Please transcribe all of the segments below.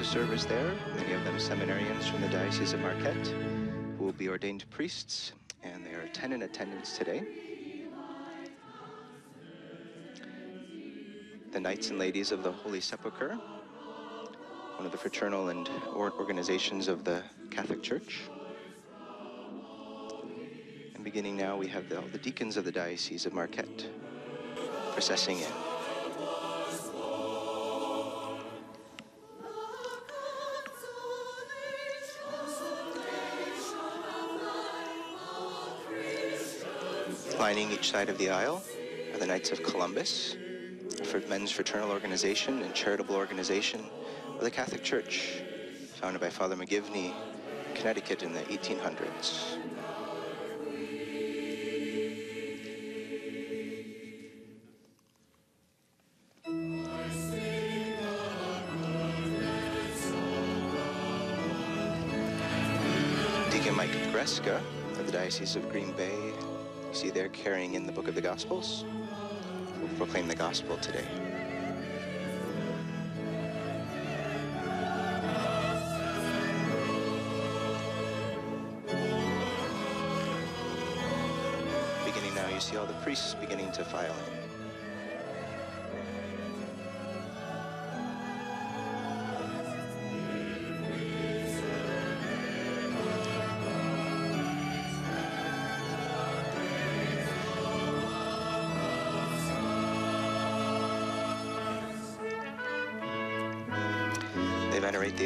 the altar there, many of them seminarians from the Diocese of Marquette, who will be ordained priests, and they are 10 in attendance today. The Knights and Ladies of the Holy Sepulchre, one of the fraternal and organizations of the Catholic Church. And beginning now, we have the, all the deacons of the Diocese of Marquette processing in. Lining each side of the aisle are the Knights of Columbus, a men's fraternal organization and charitable organization of the Catholic Church, founded by Father McGivney, Connecticut in the 1800s. Deacon Mike Greska of the Diocese of Green Bay. See there carrying in the Book of the Gospels. We'll proclaim the Gospel today. Beginning now, you see all the priests beginning to file in.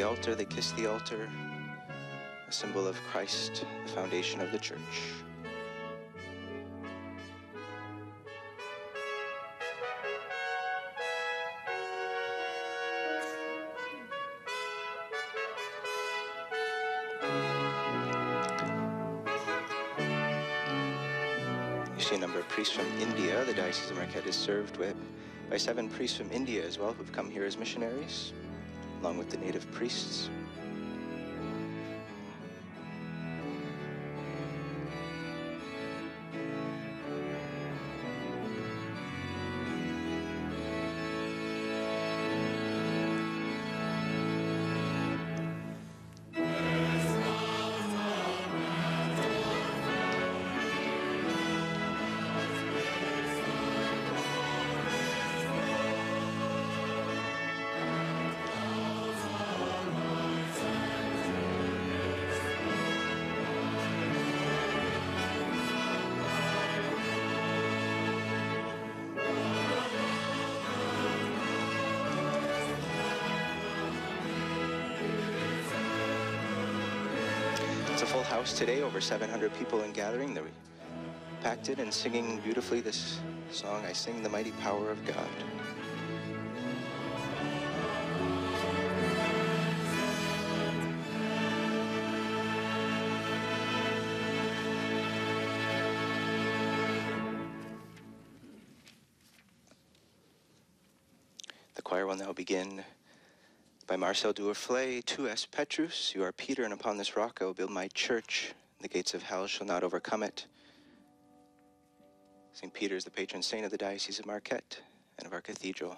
Altar, they kiss the altar, a symbol of Christ, the foundation of the church. You see a number of priests from India. The Diocese of Marquette is served with by seven priests from India as well who've come here as missionaries, along with the native priests. Today, over 700 people in gathering. They're packed in and singing beautifully this song, I Sing the Mighty Power of God. The choir will now begin by Marcel Duruflé, Tu es Petrus, you are Peter, and upon this rock I will build my church. The gates of hell shall not overcome it. St. Peter is the patron saint of the Diocese of Marquette and of our cathedral.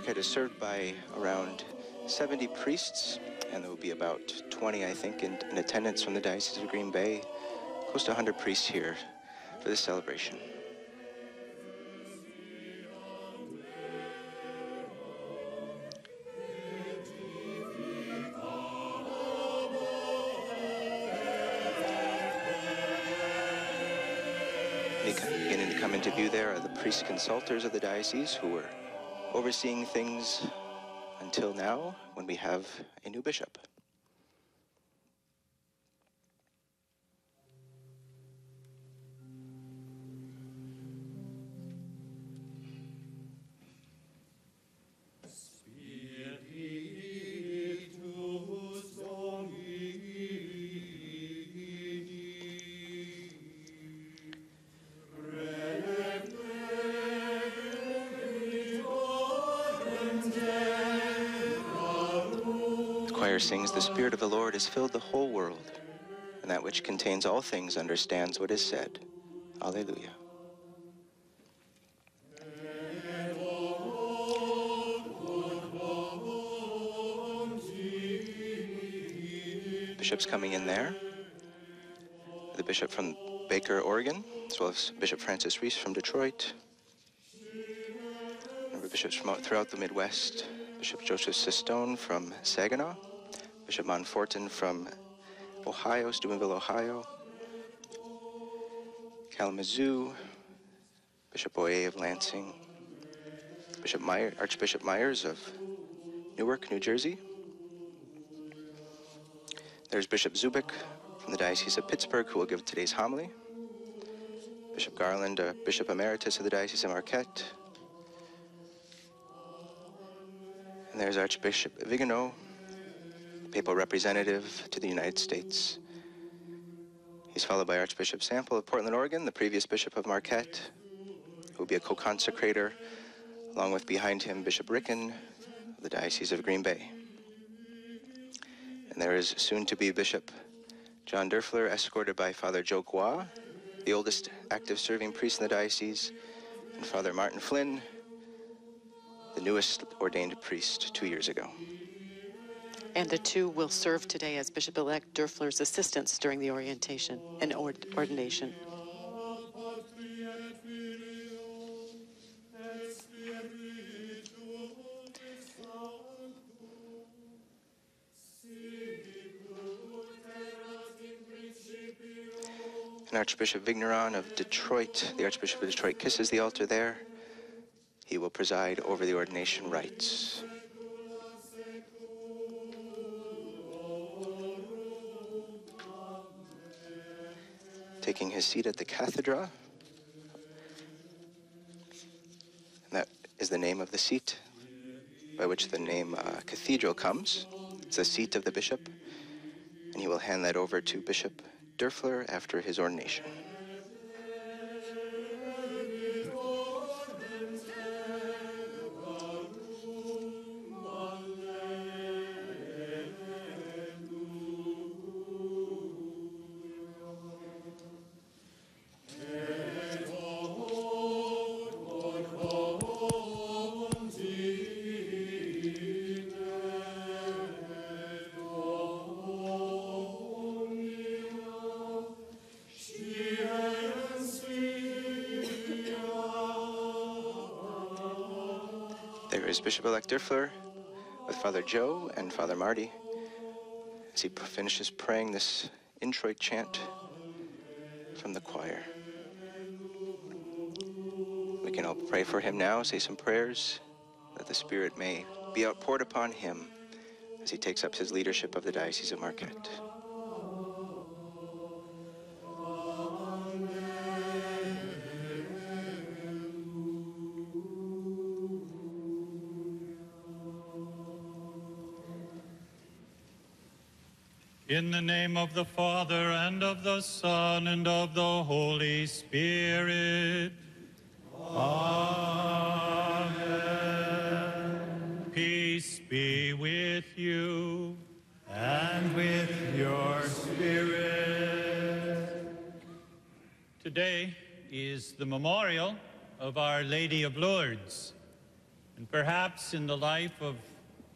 Marquette is served by around 70 priests, and there will be about 20, I think, in, in attendance from the Diocese of Green Bay. Close to 100 priests here for this celebration. Beginning to come into view there are the priest consultors of the diocese who were overseeing things until now when we have a new bishop. Has filled the whole world, and that which contains all things understands what is said. Alleluia. Bishops coming in there. The bishop from Baker, Oregon, as well as Bishop Francis Reiss from Detroit. Number bishops from throughout the Midwest. Bishop Joseph Cistone from Saginaw. Bishop Monforton from Ohio, Steubenville, Ohio. Kalamazoo. Bishop Boyea of Lansing. Bishop Meyer, Archbishop Myers of Newark, New Jersey. There's Bishop Zubik from the Diocese of Pittsburgh, who will give today's homily. Bishop Garland, uh, Bishop Emeritus of the Diocese of Marquette. And there's Archbishop Vigano, papal representative to the United States. He's followed by Archbishop Sample of Portland, Oregon, the previous Bishop of Marquette, who will be a co-consecrator, along with behind him Bishop Ricken of the Diocese of Green Bay. And there is soon to be Bishop John Doerfler, escorted by Father Joe Gua, the oldest active serving priest in the diocese, and Father Martin Flynn, the newest ordained priest two years ago. And the two will serve today as Bishop-elect Doerfler's assistants during the orientation and ord ordination. And Archbishop Vigneron of Detroit, the Archbishop of Detroit kisses the altar there. He will preside over the ordination rites. Taking his seat at the cathedra. And that is the name of the seat by which the name uh, cathedral comes. It's the seat of the bishop. And he will hand that over to Bishop Doerfler after his ordination. Doerfler with Father Joe and Father Marty as he finishes praying this introit chant from the choir. We can all pray for him now, say some prayers, that the Spirit may be outpoured upon him as he takes up his leadership of the Diocese of Marquette. In the name of the Father, and of the Son, and of the Holy Spirit. Amen. Peace be with you. and with your spirit. Today is the memorial of Our Lady of Lourdes. And perhaps in the life of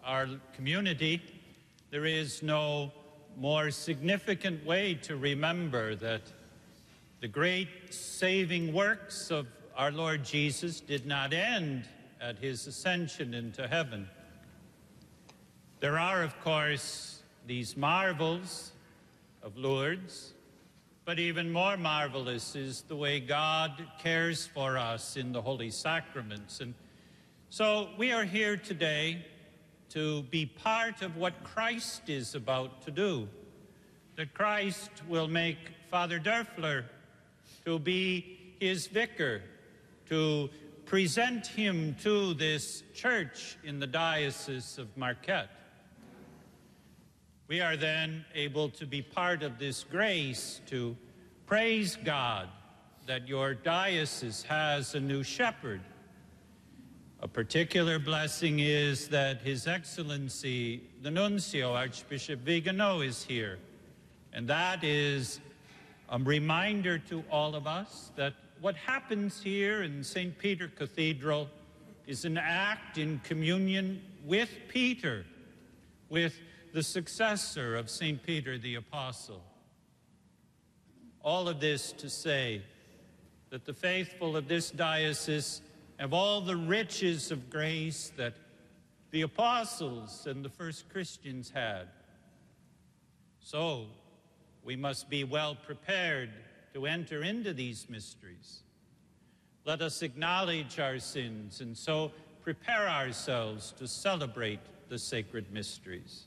our community, there is no more significant way to remember that the great saving works of our Lord Jesus did not end at his ascension into heaven. There are, of course, these marvels of Lourdes, but even more marvelous is the way God cares for us in the holy sacraments. And so we are here today to be part of what Christ is about to do. That Christ will make Father Doerfler to be his vicar, to present him to this church in the Diocese of Marquette. We are then able to be part of this grace to praise God that your diocese has a new shepherd, A particular blessing is that His Excellency, the Nuncio, Archbishop Vigano, is here. And that is a reminder to all of us that what happens here in St. Peter Cathedral is an act in communion with Peter, with the successor of St. Peter the Apostle. All of this to say that the faithful of this diocese have all the riches of grace that the apostles and the first Christians had. So we must be well prepared to enter into these mysteries. Let us acknowledge our sins and so prepare ourselves to celebrate the sacred mysteries.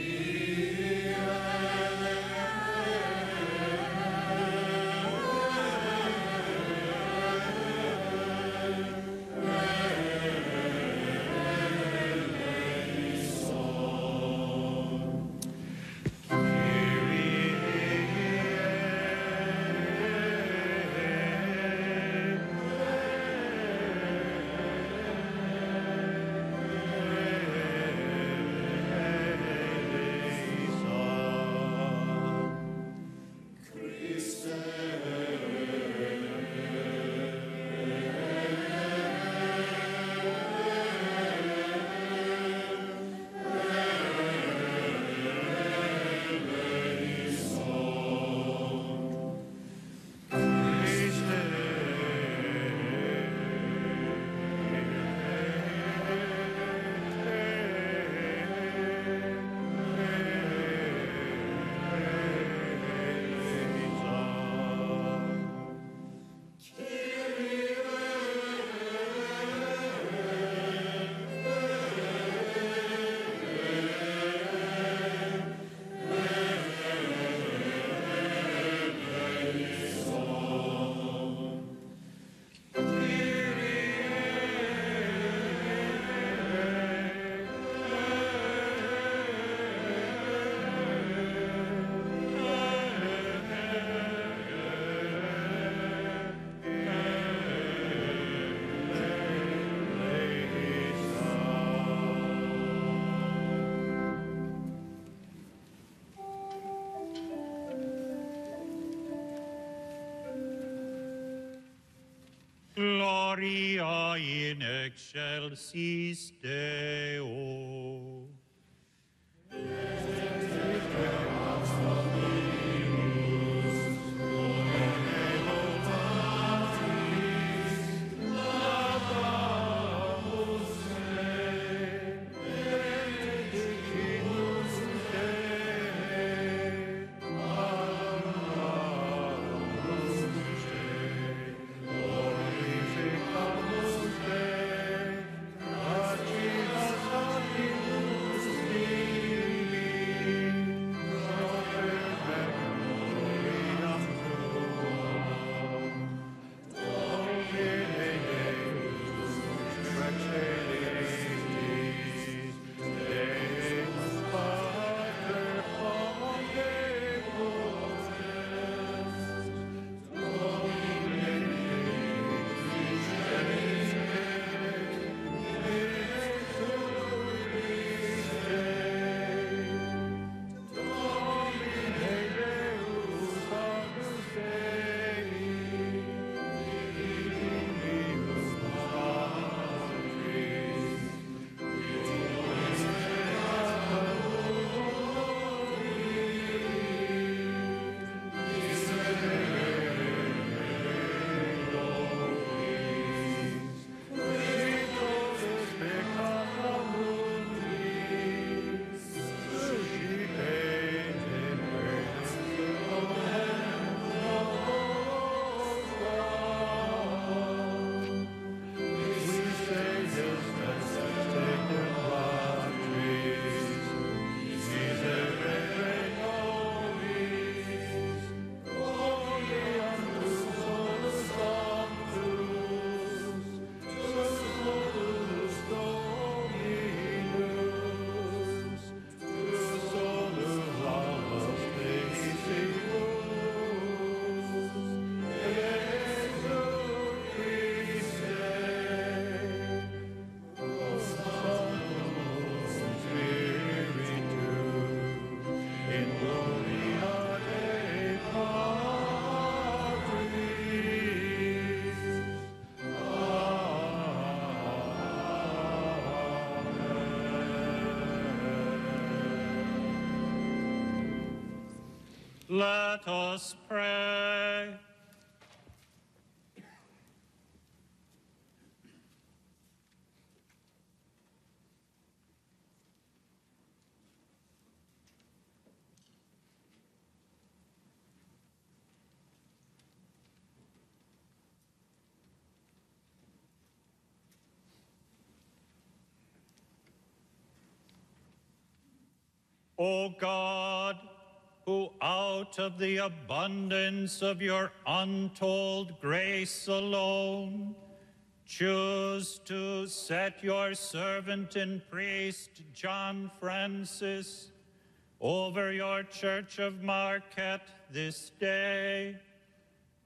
Gloria in excelsis Let us pray. O God, who out of the abundance of your untold grace alone. Choose to set your servant and priest John Francis over your church of Marquette this day,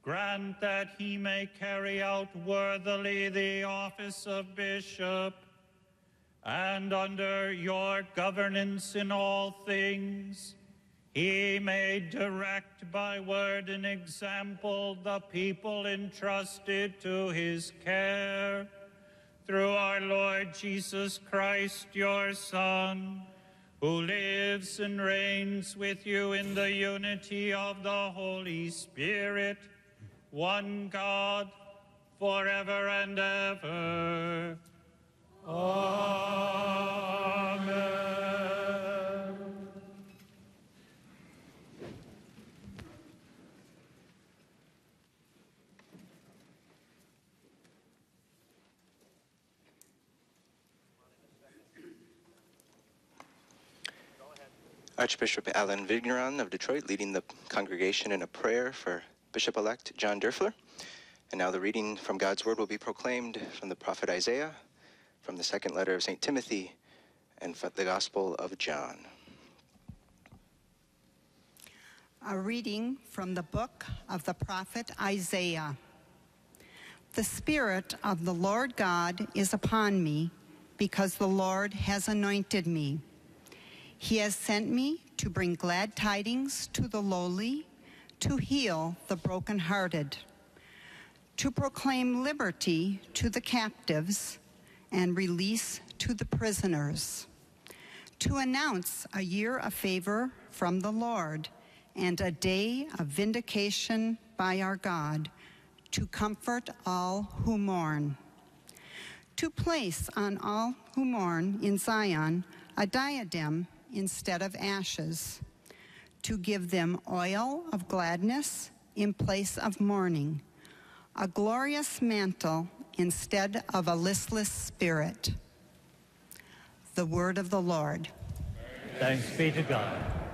grant that he may carry out worthily the office of bishop and under your governance in all things, he may direct by word and example the people entrusted to his care. Through our Lord Jesus Christ, your Son, who lives and reigns with you in the unity of the Holy Spirit, one God, forever and ever. Amen. Archbishop Allen Vigneron of Detroit leading the congregation in a prayer for Bishop elect John Doerfler. And now the reading from God's Word will be proclaimed from the prophet Isaiah, from the second letter of St. Timothy, and the Gospel of John. A reading from the book of the prophet Isaiah. The Spirit of the Lord God is upon me, because the Lord has anointed me. He has sent me to bring glad tidings to the lowly, to heal the brokenhearted, to proclaim liberty to the captives and release to the prisoners, to announce a year of favor from the Lord and a day of vindication by our God, to comfort all who mourn, to place on all who mourn in Zion a diadem instead of ashes, to give them oil of gladness in place of mourning, a glorious mantle instead of a listless spirit. The word of the Lord. Thanks be to God.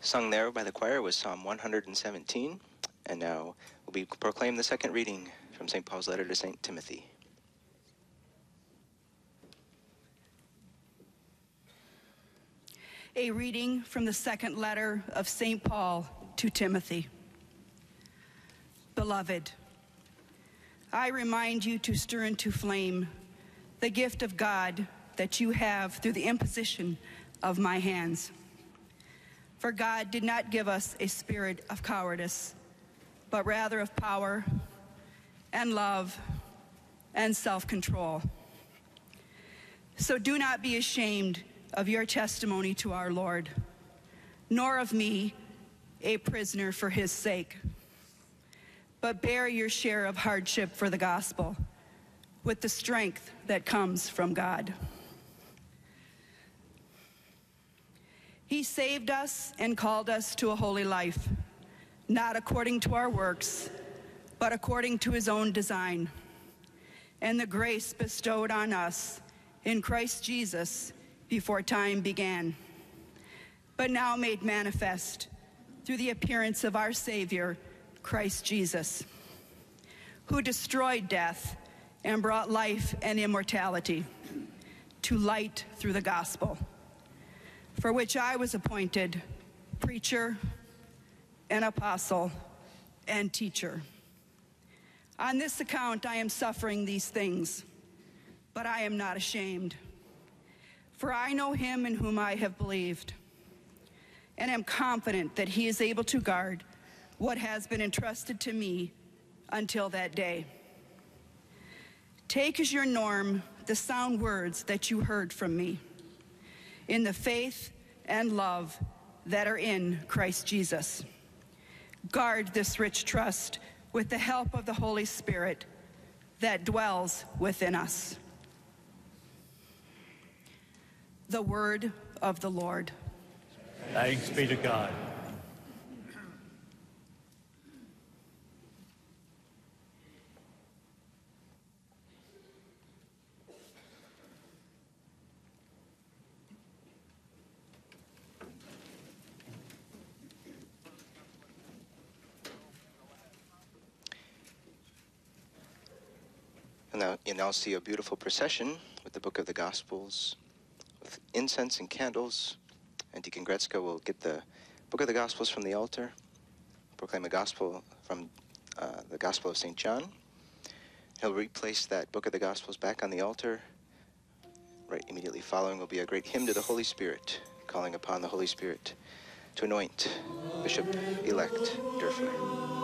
Sung there by the choir was Psalm 117, and now will be proclaimed the second reading from St. Paul's letter to St. Timothy. A reading from the second letter of St. Paul to Timothy. Beloved, I remind you to stir into flame the gift of God that you have through the imposition of my hands. For God did not give us a spirit of cowardice, but rather of power and love and self control. So do not be ashamed of your testimony to our Lord, nor of me, a prisoner for his sake. But bear your share of hardship for the gospel with the strength that comes from God. He saved us and called us to a holy life, not according to our works, but according to his own design, and the grace bestowed on us in Christ Jesus before time began, but now made manifest through the appearance of our Savior, Christ Jesus, who destroyed death and brought life and immortality to light through the gospel, for which I was appointed preacher and apostle and teacher. On this account, I am suffering these things, but I am not ashamed. For I know him in whom I have believed, and am confident that he is able to guard what has been entrusted to me until that day. Take as your norm the sound words that you heard from me in the faith and love that are in Christ Jesus. Guard this rich trust with the help of the Holy Spirit that dwells within us. The word of the Lord. Thanks be to God. Now you now see a beautiful procession with the Book of the Gospels, with incense and candles. And Deacon Gretzka will get the Book of the Gospels from the altar, proclaim a gospel from uh, the Gospel of St. John. He'll replace that Book of the Gospels back on the altar. Right immediately following will be a great hymn to the Holy Spirit, calling upon the Holy Spirit to anoint Bishop-elect Doerfler.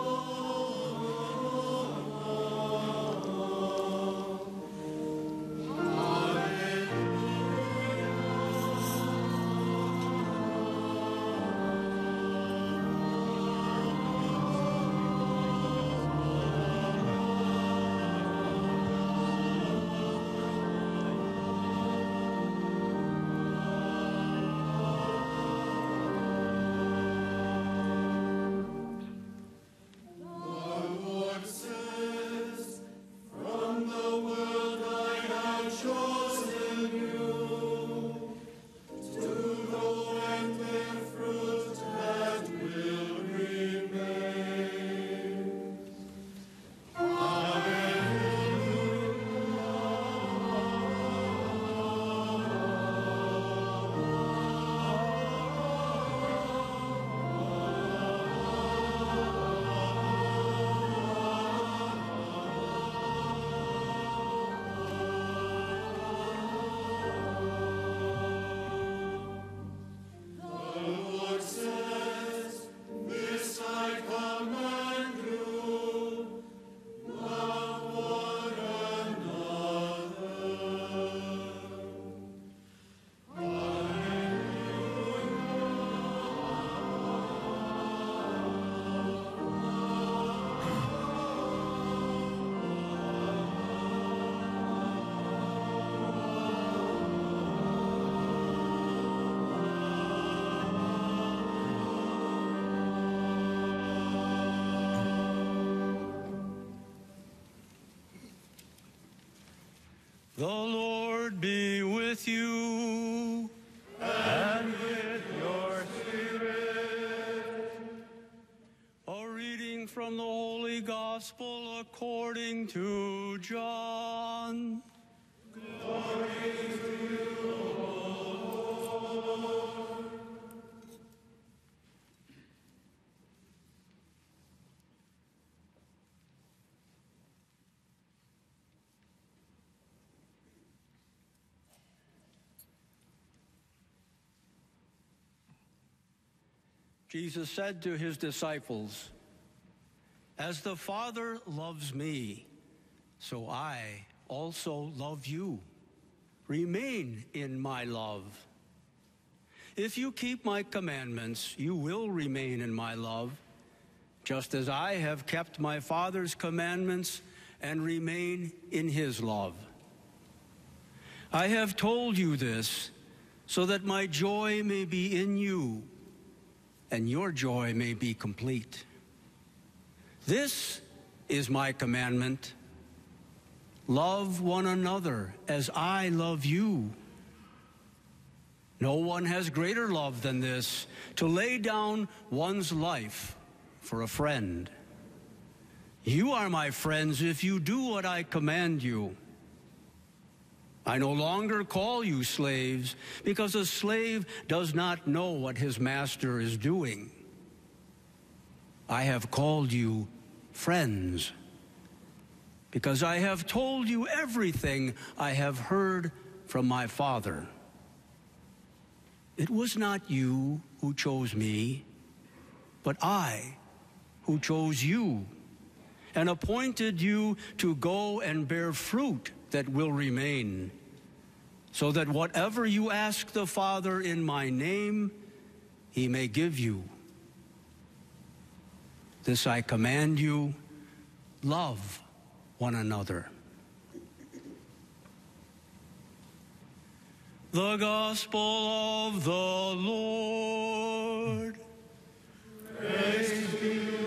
The Lord Jesus said to his disciples, As the Father loves me, so I also love you. Remain in my love. If you keep my commandments, you will remain in my love, just as I have kept my Father's commandments and remain in his love. I have told you this so that my joy may be in you and your joy may be complete. This is my commandment love one another as I love you. No one has greater love than this to lay down one's life for a friend. You are my friends if you do what I command you. I no longer call you slaves because a slave does not know what his master is doing. I have called you friends because I have told you everything I have heard from my Father. It was not you who chose me, but I who chose you and appointed you to go and bear fruit that will remain, so that whatever you ask the Father in my name, he may give you. This I command you love one another. The Gospel of the Lord. Praise to Lord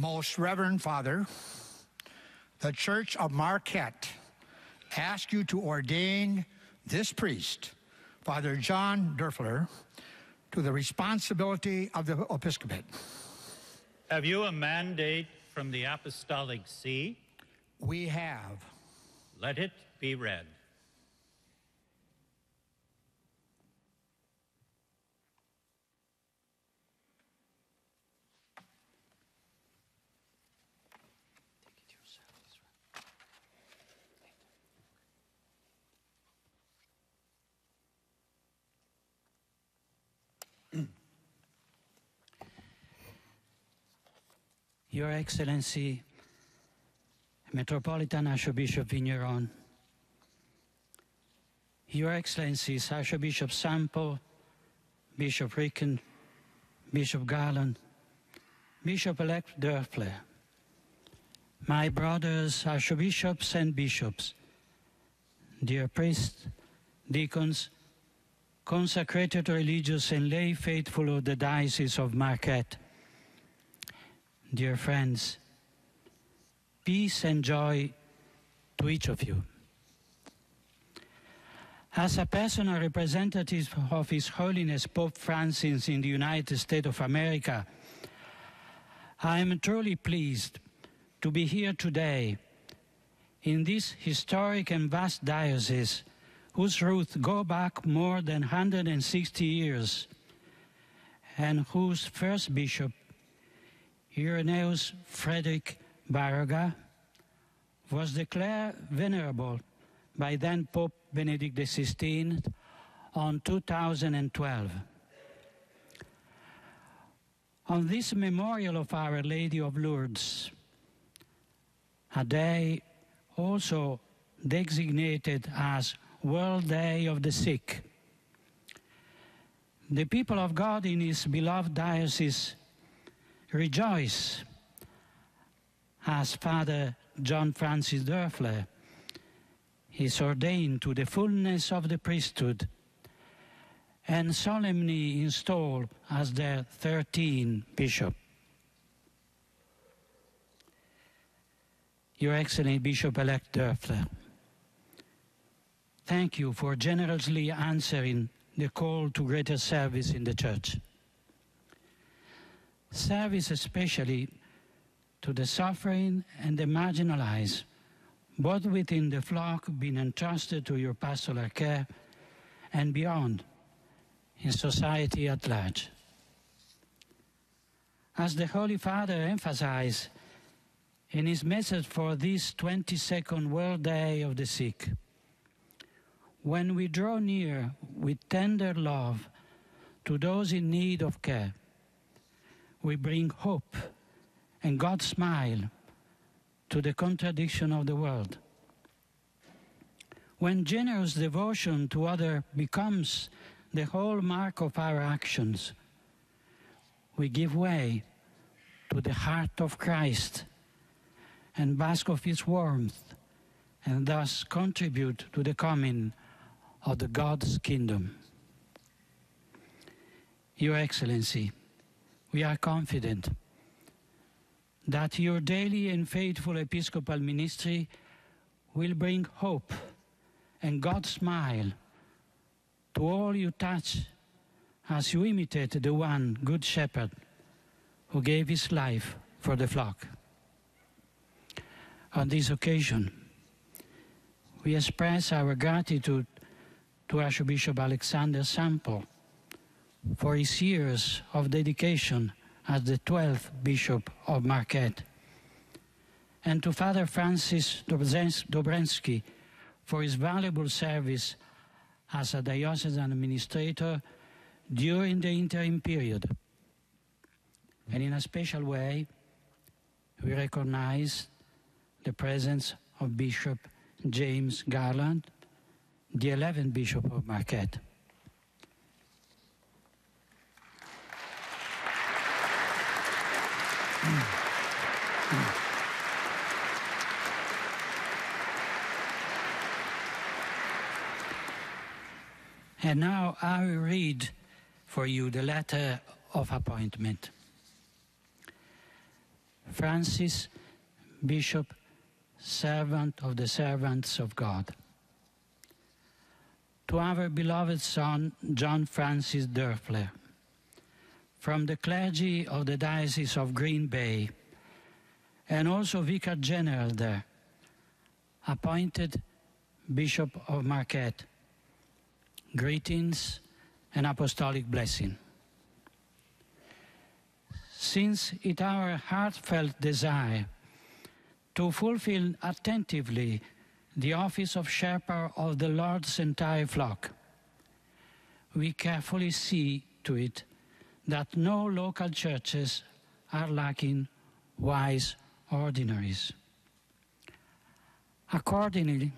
Most Reverend Father, the Church of Marquette asks you to ordain this priest, Father John Doerfler, to the responsibility of the episcopate. Have you a mandate from the Apostolic See? We have. Let it be read. Your Excellency, Metropolitan Archbishop Vigneron, Your Excellencies Archbishop Sample, Bishop Ricken, Bishop Garland, Bishop-elect Doerfler, my brothers, archbishops and bishops, dear priests, deacons, consecrated religious and lay faithful of the Diocese of Marquette, dear friends, peace and joy to each of you. As a personal representative of His Holiness Pope Francis in the United States of America, I am truly pleased to be here today in this historic and vast diocese whose roots go back more than 160 years and whose first bishop, Irenaeus Frederick Baraga, was declared venerable by then Pope Benedict XVI on 2012. On this memorial of Our Lady of Lourdes, a day also designated as World Day of the Sick, the people of God in His beloved diocese rejoice as Father John Francis Doerfler is ordained to the fullness of the priesthood and solemnly installed as their 13th bishop. Your Excellency Bishop-elect Doerfler, thank you for generously answering the call to greater service in the Church. Service especially to the suffering and the marginalized, both within the flock being entrusted to your pastoral care and beyond, in society at large. As the Holy Father emphasized in his message for this 22nd World Day of the Sick, when we draw near with tender love to those in need of care, we bring hope and God's smile to the contradiction of the world. When generous devotion to others becomes the hallmark of our actions, we give way to the heart of Christ and bask of his warmth and thus contribute to the coming of the God's kingdom. Your Excellency, we are confident that your daily and faithful episcopal ministry will bring hope and God's smile to all you touch as you imitate the one good shepherd who gave his life for the flock. On this occasion, we express our gratitude to Archbishop Alexander Sample for his years of dedication as the 12th Bishop of Marquette, and to Father Francis Dobrensky for his valuable service as a diocesan administrator during the interim period. And in a special way, we recognize the presence of Bishop James Garland, the 11th Bishop of Marquette. And now I will read for you the letter of appointment. Francis, Bishop, servant of the servants of God. To our beloved son, John Francis Doerfler, from the clergy of the Diocese of Green Bay, and also Vicar General there, appointed Bishop of Marquette. Greetings and apostolic blessing. Since it our heartfelt desire to fulfill attentively the office of shepherd of the Lord's entire flock, we carefully see to it that no local churches are lacking wise ordinaries. Accordingly,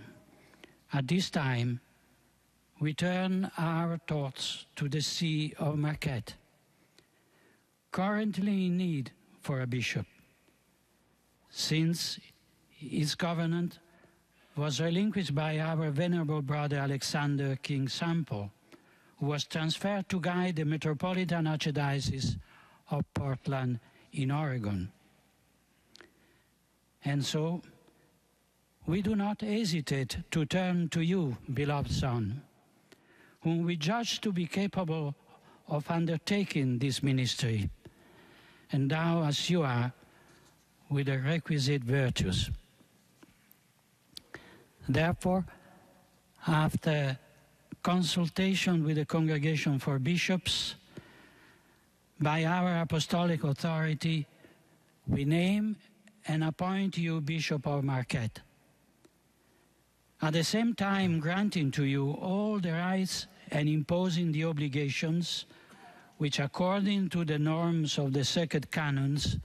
at this time, we turn our thoughts to the See of Marquette, currently in need for a bishop, since its government was relinquished by our venerable brother Alexander King Sample, was transferred to guide the Metropolitan Archdiocese of Portland in Oregon. And so, we do not hesitate to turn to you, beloved Son, whom we judge to be capable of undertaking this ministry, and thou as you are, with the requisite virtues. Therefore, after consultation with the Congregation for Bishops, by our apostolic authority, we name and appoint you Bishop of Marquette. At the same time, granting to you all the rights and imposing the obligations which, according to the norms of the sacred canons,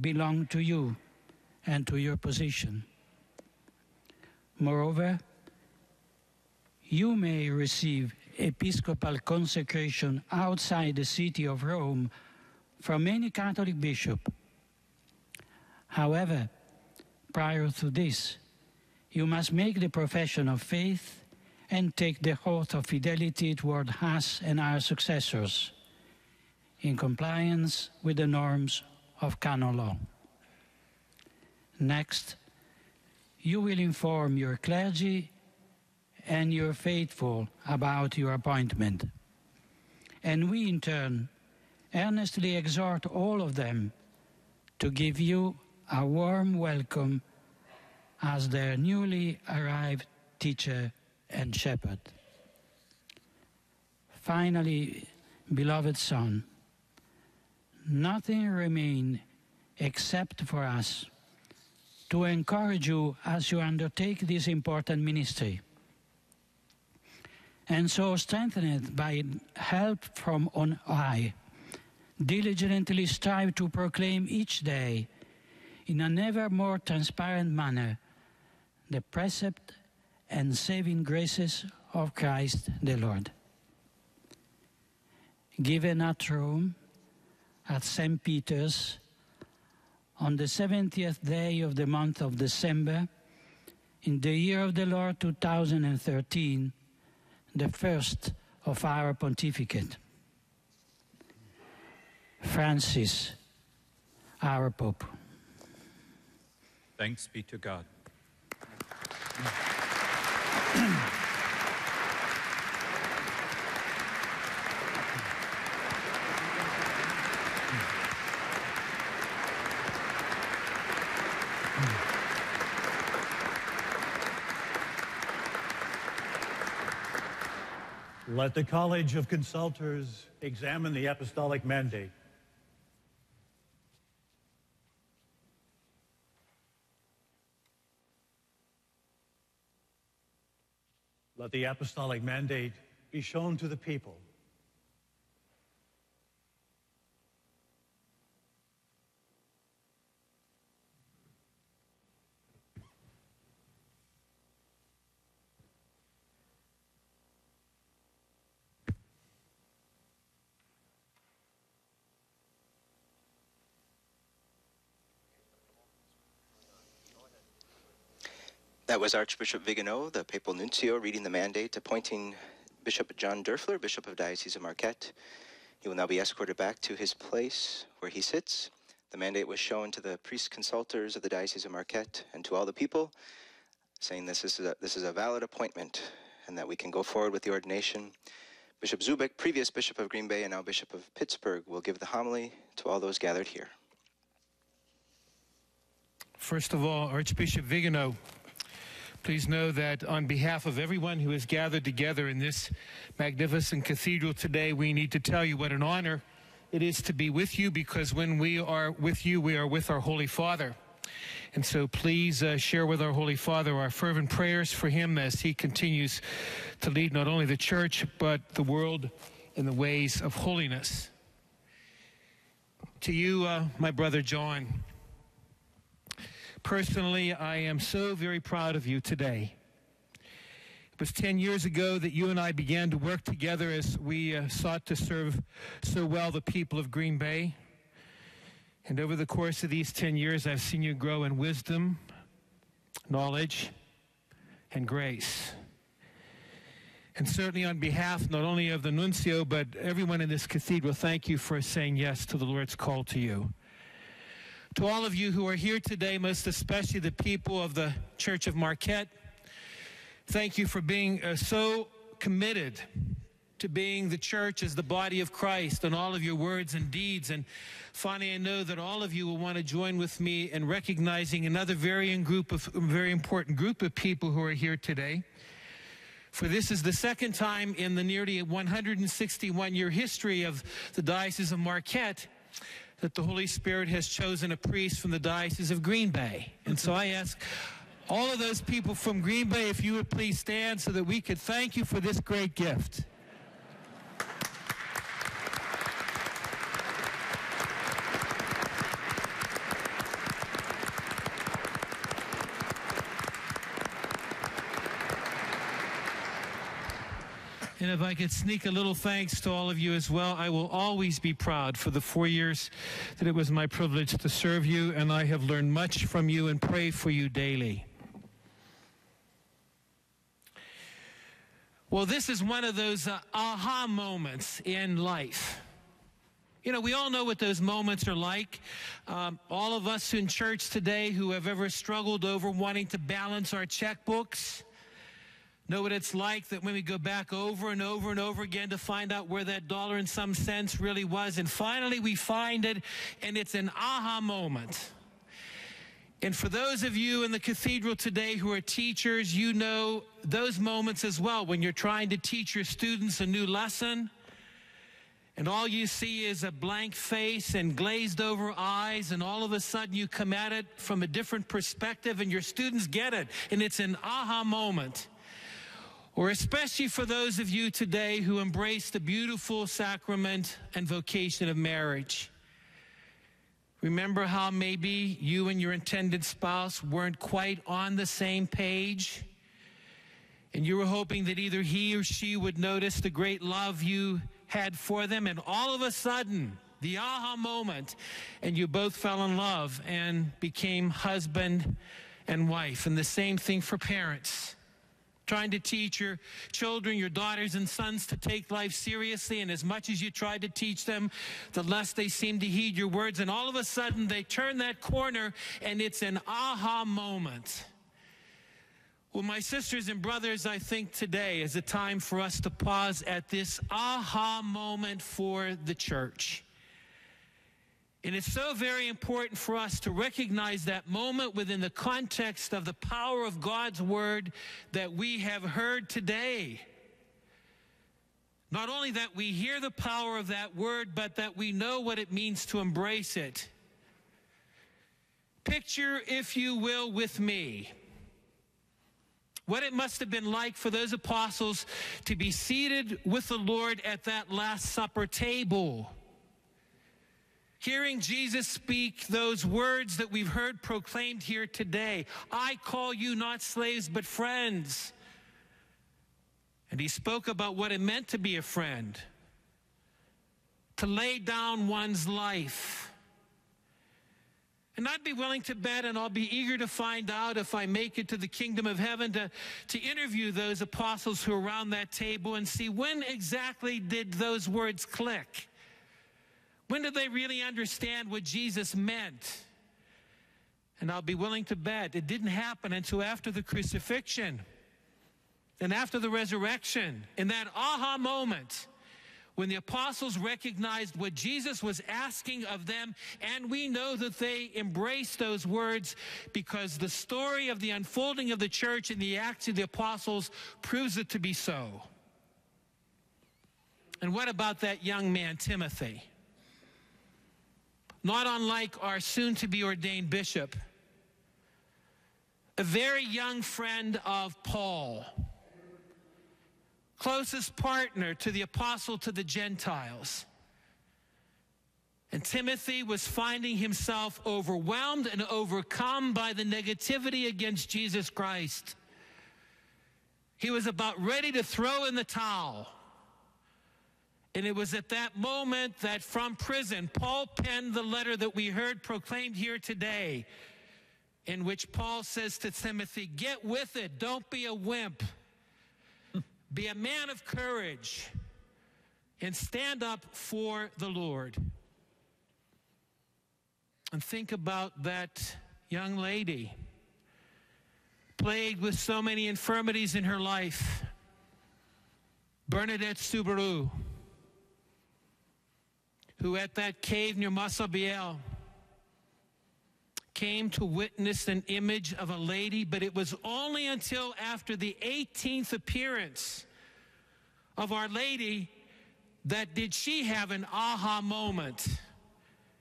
belong to you and to your position. Moreover, you may receive episcopal consecration outside the city of Rome from any Catholic bishop. However, prior to this, you must make the profession of faith and take the oath of fidelity toward us and our successors in compliance with the norms of canon law. Next, you will inform your clergy and you're faithful about your appointment. And we, in turn, earnestly exhort all of them to give you a warm welcome as their newly arrived teacher and shepherd. Finally, beloved Son, nothing remains except for us to encourage you as you undertake this important ministry. And so, strengthened by help from on high, diligently strive to proclaim each day in an ever more transparent manner the precept and saving graces of Christ the Lord. Given at Rome, at St. Peter's, on the 70th day of the month of December, in the year of the Lord 2013, the first of our pontificate. Francis, our Pope. Thanks be to God. Let the College of Consultors examine the apostolic mandate. Let the apostolic mandate be shown to the people. That was Archbishop Vigano, the papal nuncio, reading the mandate appointing Bishop John Doerfler, Bishop of Diocese of Marquette. He will now be escorted back to his place where he sits. The mandate was shown to the priest consultors of the Diocese of Marquette and to all the people, saying this is a, this is a valid appointment and that we can go forward with the ordination. Bishop Zubik, previous Bishop of Green Bay and now Bishop of Pittsburgh, will give the homily to all those gathered here. First of all, Archbishop Vigano, please know that on behalf of everyone who has gathered together in this magnificent cathedral today, we need to tell you what an honor it is to be with you because when we are with you, we are with our Holy Father. And so please uh, share with our Holy Father our fervent prayers for him as he continues to lead not only the church, but the world in the ways of holiness. To you, uh, my brother John, personally, I am so very proud of you today. It was 10 years ago that you and I began to work together as we uh, sought to serve so well the people of Green Bay. And over the course of these 10 years, I've seen you grow in wisdom, knowledge, and grace. And certainly on behalf not only of the nuncio, but everyone in this cathedral, thank you for saying yes to the Lord's call to you. To all of you who are here today, most especially the people of the Church of Marquette, thank you for being uh, so committed to being the church as the body of Christ and all of your words and deeds. And finally, I know that all of you will want to join with me in recognizing another very group of very important group of people who are here today. For this is the second time in the nearly 161 year history of the Diocese of Marquette that the Holy Spirit has chosen a priest from the Diocese of Green Bay. And so I ask all of those people from Green Bay if you would please stand so that we could thank you for this great gift. And if I could sneak a little thanks to all of you as well, I will always be proud for the four years that it was my privilege to serve you, and I have learned much from you and pray for you daily. Well, this is one of those uh, aha moments in life. You know, we all know what those moments are like. Um, all of us in church today who have ever struggled over wanting to balance our checkbooks know what it's like that when we go back over and over and over again to find out where that dollar in some sense really was. And finally we find it and it's an aha moment. And for those of you in the cathedral today who are teachers, you know those moments as well when you're trying to teach your students a new lesson and all you see is a blank face and glazed over eyes, and all of a sudden you come at it from a different perspective, and your students get it, and it's an aha moment or especially for those of you today who embrace the beautiful sacrament and vocation of marriage. Remember how maybe you and your intended spouse weren't quite on the same page? And you were hoping that either he or she would notice the great love you had for them, and all of a sudden, the aha moment, and you both fell in love and became husband and wife. And the same thing for parents trying to teach your children, your daughters and sons to take life seriously. And as much as you try to teach them, the less they seem to heed your words. And all of a sudden, they turn that corner and it's an aha moment. Well, my sisters and brothers, I think today is a time for us to pause at this aha moment for the church. And it's so very important for us to recognize that moment within the context of the power of God's word that we have heard today. Not only that we hear the power of that word, but that we know what it means to embrace it. Picture, if you will, with me what it must have been like for those apostles to be seated with the Lord at that Last Supper table hearing Jesus speak those words that we've heard proclaimed here today I call you not slaves, but friends. And he spoke about what it meant to be a friend, to lay down one's life. And I'd be willing to bet, and I'll be eager to find out if I make it to the kingdom of heaven to, to interview those apostles who are around that table and see when exactly did those words click. When did they really understand what Jesus meant? And I'll be willing to bet it didn't happen until after the crucifixion and after the resurrection. In that aha moment, when the apostles recognized what Jesus was asking of them, and we know that they embraced those words because the story of the unfolding of the church and the Acts of the Apostles proves it to be so. And what about that young man, Timothy? Not unlike our soon to be ordained bishop, a very young friend of Paul closest partner to the apostle to the Gentiles. And Timothy was finding himself overwhelmed and overcome by the negativity against Jesus Christ. He was about ready to throw in the towel. And it was at that moment that from prison, Paul penned the letter that we heard proclaimed here today, in which Paul says to Timothy, Get with it, don't be a wimp. Be a man of courage and stand up for the Lord. And think about that young lady plagued with so many infirmities in her life. Bernadette Soubirous, who at that cave near Massabielle came to witness an image of a lady, but it was only until after the 18th appearance of Our Lady that did she have an aha moment.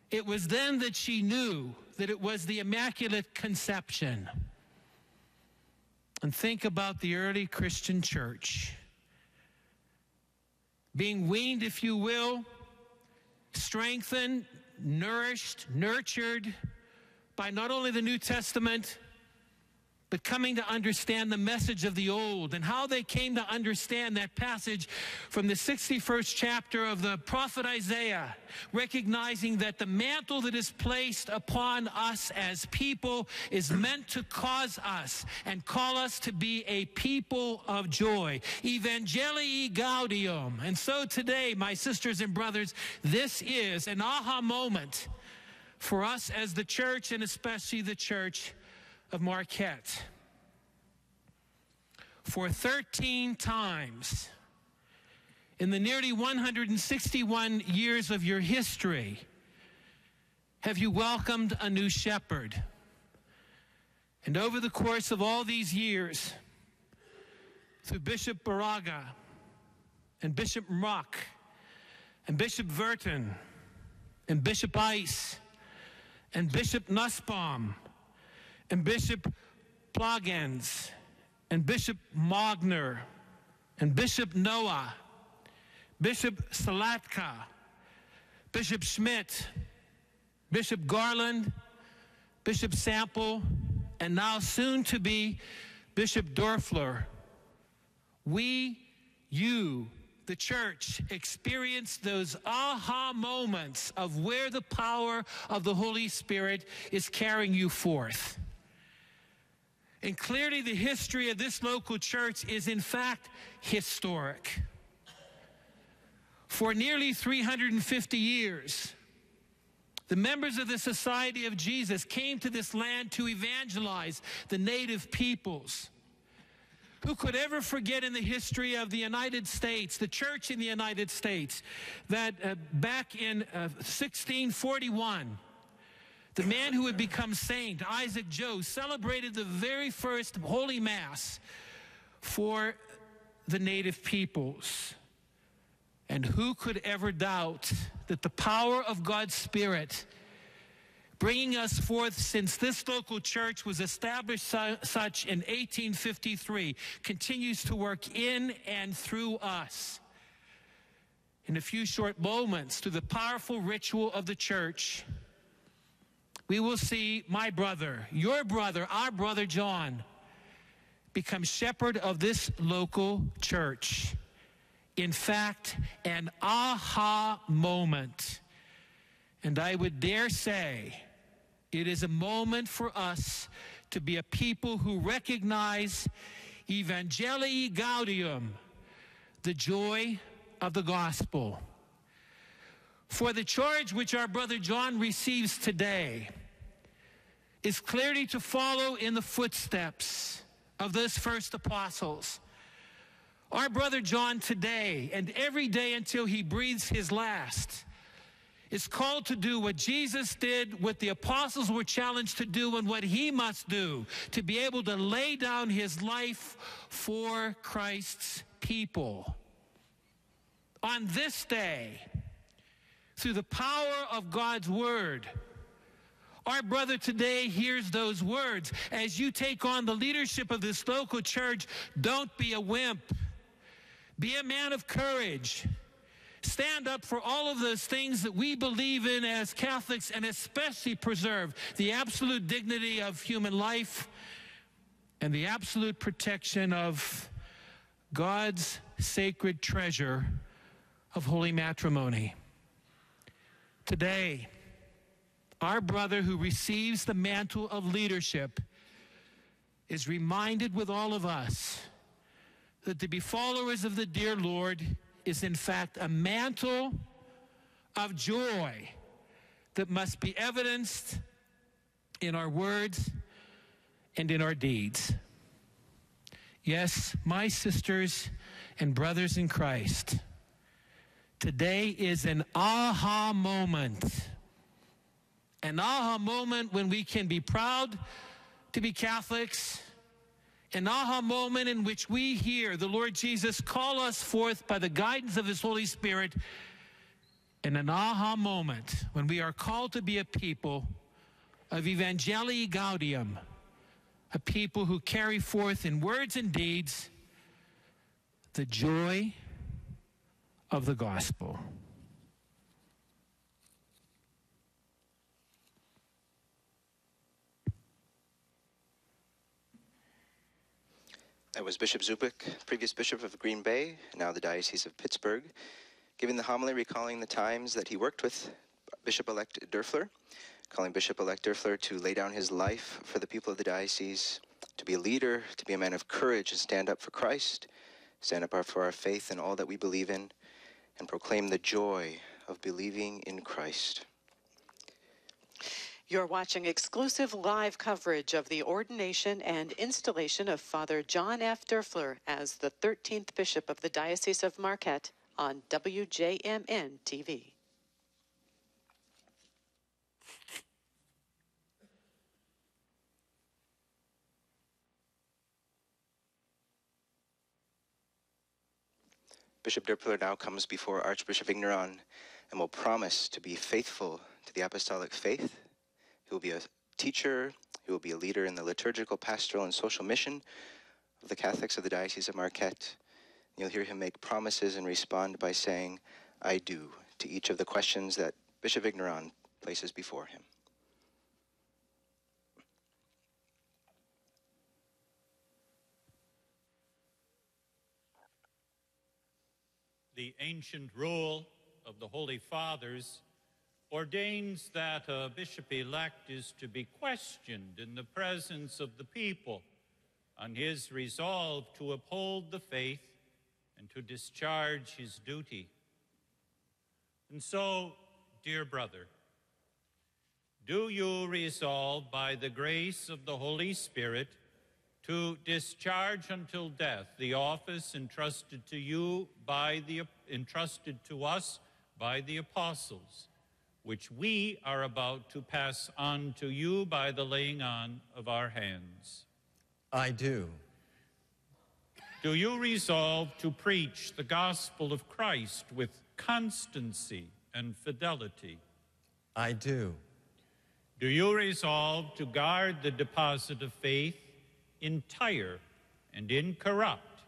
It was then that she knew that it was the Immaculate Conception. And think about the early Christian church being weaned, if you will, strengthened, nourished, nurtured by not only the New Testament, but coming to understand the message of the old and how they came to understand that passage from the 61st chapter of the prophet Isaiah, recognizing that the mantle that is placed upon us as people is meant to cause us and call us to be a people of joy. Evangelii Gaudium. And so today, my sisters and brothers, this is an aha moment for us as the church and especially the church of Marquette. For 13 times in the nearly 161 years of your history, have you welcomed a new shepherd? And over the course of all these years, through Bishop Baraga and Bishop Mrak and Bishop Vertin and Bishop Eis and Bishop Nussbaum and Bishop Plagens and Bishop Magner and Bishop Noa, Bishop Salatka, Bishop Schmitt, Bishop Garland, Bishop Sample, and now soon to be Bishop Doerfler. We, you, the church, experience those aha moments of where the power of the Holy Spirit is carrying you forth. And clearly, the history of this local church is, in fact, historic. For nearly 350 years, the members of the Society of Jesus came to this land to evangelize the native peoples. Who could ever forget in the history of the United States, the church in the United States, that uh, back in uh, 1641, the man who had become saint, Isaac Jogues, celebrated the very first Holy Mass for the native peoples. And who could ever doubt that the power of God's Spirit, bringing us forth since this local church was established su- such in 1853, continues to work in and through us? In a few short moments, through the powerful ritual of the church, we will see my brother, your brother, our brother John, become shepherd of this local church. In fact, an aha moment. And I would dare say it is a moment for us to be a people who recognize Evangelii Gaudium, the joy of the gospel. For the charge which our brother John receives today is clearly to follow in the footsteps of those first apostles. Our brother John today and every day until he breathes his last is called to do what Jesus did, what the apostles were challenged to do, and what he must do to be able to lay down his life for Christ's people. On this day, through the power of God's word, our brother today hears those words. As you take on the leadership of this local church, don't be a wimp. Be a man of courage. Stand up for all of those things that we believe in as Catholics and especially preserve the absolute dignity of human life and the absolute protection of God's sacred treasure of holy matrimony. Today, our brother who receives the mantle of leadership is reminded with all of us that to be followers of the dear Lord is in fact a mantle of joy that must be evidenced in our words and in our deeds. Yes, my sisters and brothers in Christ, today is an aha moment an aha moment when we can be proud to be Catholics, an aha moment in which we hear the Lord Jesus call us forth by the guidance of His Holy Spirit, and an aha moment when we are called to be a people of Evangelii Gaudium, a people who carry forth in words and deeds the joy of the gospel. That was Bishop Zubik, previous Bishop of Green Bay, now the Diocese of Pittsburgh, giving the homily recalling the times that he worked with Bishop-elect Doerfler, calling Bishop-elect Doerfler to lay down his life for the people of the diocese, to be a leader, to be a man of courage and stand up for Christ, stand up for our faith and all that we believe in, and proclaim the joy of believing in Christ. You're watching exclusive live coverage of the ordination and installation of Father John F. Doerfler as the 13th Bishop of the Diocese of Marquette on WJMN TV. Bishop Doerfler now comes before Archbishop Vigneron and will promise to be faithful to the apostolic faith he will be a teacher. He will be a leader in the liturgical, pastoral, and social mission of the Catholics of the Diocese of Marquette. You'll hear him make promises and respond by saying, I do, to each of the questions that Bishop Vigneron places before him. The ancient rule of the Holy Fathers ordains that a bishop elect is to be questioned in the presence of the people on his resolve to uphold the faith and to discharge his duty. And so, dear brother, do you resolve by the grace of the Holy Spirit to discharge until death the office entrusted to you by the entrusted to us by the apostles? Which we are about to pass on to you by the laying on of our hands. I do. Do you resolve to preach the gospel of Christ with constancy and fidelity? I do. Do you resolve to guard the deposit of faith entire and incorrupt,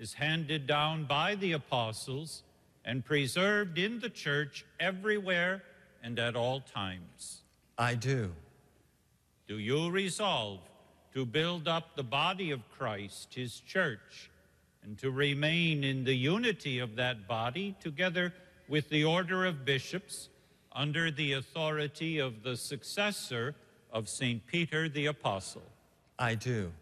as handed down by the apostles and preserved in the church everywhere and at all times? I do. Do you resolve to build up the body of Christ, his church, and to remain in the unity of that body together with the order of bishops under the authority of the successor of St. Peter the Apostle? I do.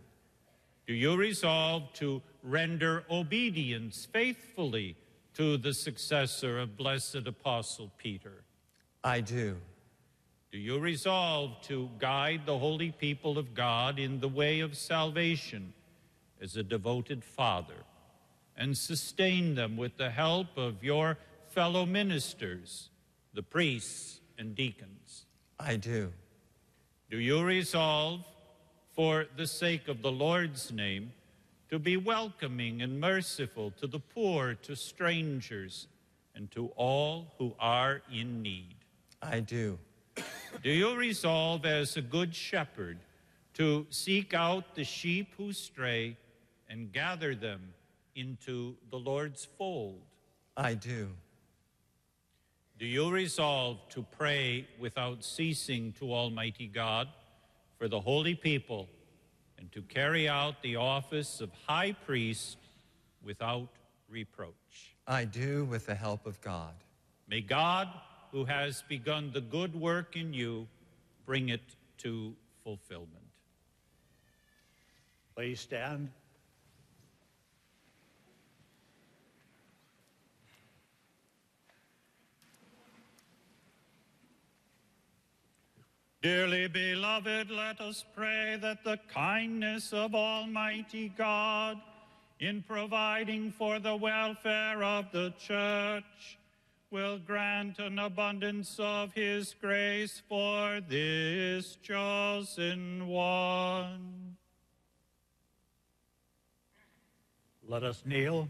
Do you resolve to render obedience faithfully to the successor of blessed Apostle Peter? I do. Do you resolve to guide the holy people of God in the way of salvation as a devoted father and sustain them with the help of your fellow ministers, the priests and deacons? I do. Do you resolve, for the sake of the Lord's name, to be welcoming and merciful to the poor, to strangers, and to all who are in need? I do. Do you resolve as a good shepherd to seek out the sheep who stray and gather them into the Lord's fold? I do. Do you resolve to pray without ceasing to Almighty God for the holy people and to carry out the office of high priest without reproach? I do with the help of God. May God, who has begun the good work in you, bring it to fulfillment. Please stand. Dearly beloved, let us pray that the kindness of Almighty God in providing for the welfare of the church will grant an abundance of his grace for this chosen one. Let us kneel.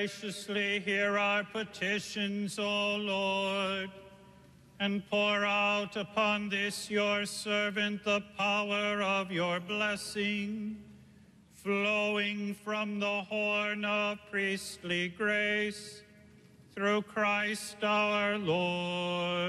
graciously hear our petitions, O Lord, and pour out upon this your servant the power of your blessing, flowing from the horn of priestly grace, through Christ our Lord.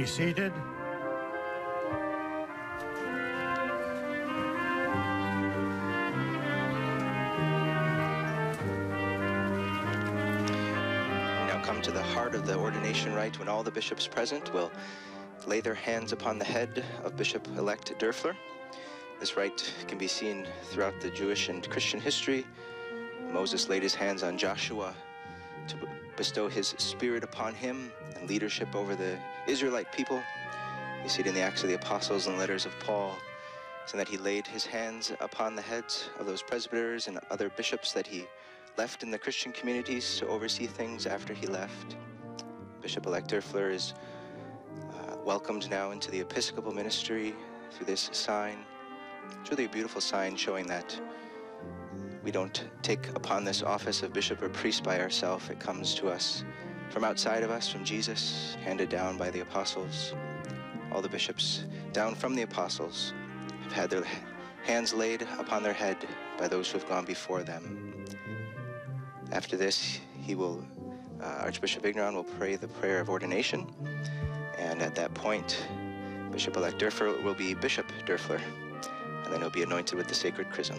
Be seated. Now come to the heart of the ordination rite when all the bishops present will lay their hands upon the head of Bishop-elect Doerfler. This rite can be seen throughout the Jewish and Christian history. Moses laid his hands on Joshua to bestow his spirit upon him and leadership over the Israelite people. You see it in the Acts of the Apostles and letters of Paul, so that he laid his hands upon the heads of those presbyters and other bishops that he left in the Christian communities to oversee things after he left. Bishop-elect Doerfler is uh, welcomed now into the Episcopal ministry through this sign. It's really a beautiful sign showing that we don't take upon this office of bishop or priest by ourselves. It comes to us from outside of us, from Jesus, handed down by the apostles. All the bishops down from the apostles have had their hands laid upon their head by those who have gone before them. After this, he will, uh, Archbishop Vigneron will pray the prayer of ordination. And at that point, Bishop-elect Doerfler will be Bishop Doerfler, and then he'll be anointed with the sacred chrism.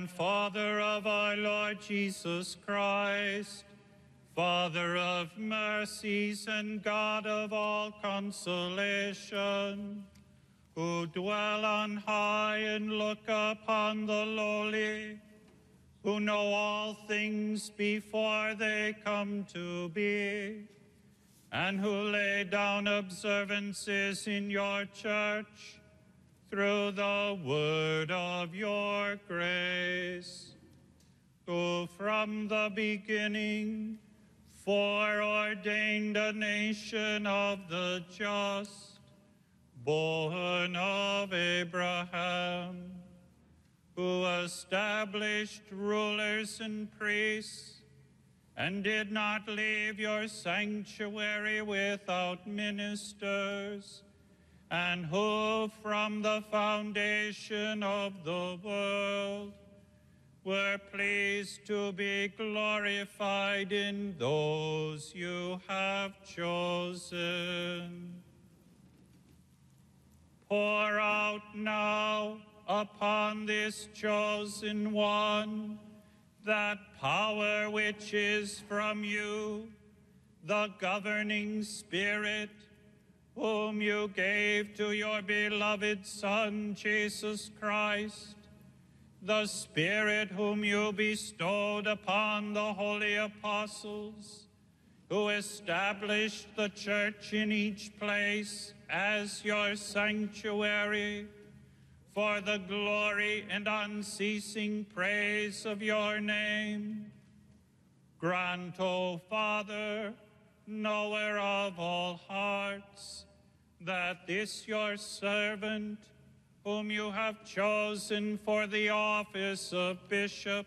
And Father of our Lord Jesus Christ, Father of mercies and God of all consolation, who dwell on high and look upon the lowly, who know all things before they come to be, and who lay down observances in your church through the word of your grace, who from the beginning foreordained a nation of the just, born of Abraham, who established rulers and priests, and did not leave your sanctuary without ministers, and who from the foundation of the world were pleased to be glorified in those you have chosen. Pour out now upon this chosen one that power which is from you, the governing spirit, whom you gave to your beloved Son, Jesus Christ, the Spirit whom you bestowed upon the holy apostles, who established the church in each place as your sanctuary, for the glory and unceasing praise of your name. Grant, O Father, knower of all hearts, that this your servant, whom you have chosen for the office of bishop,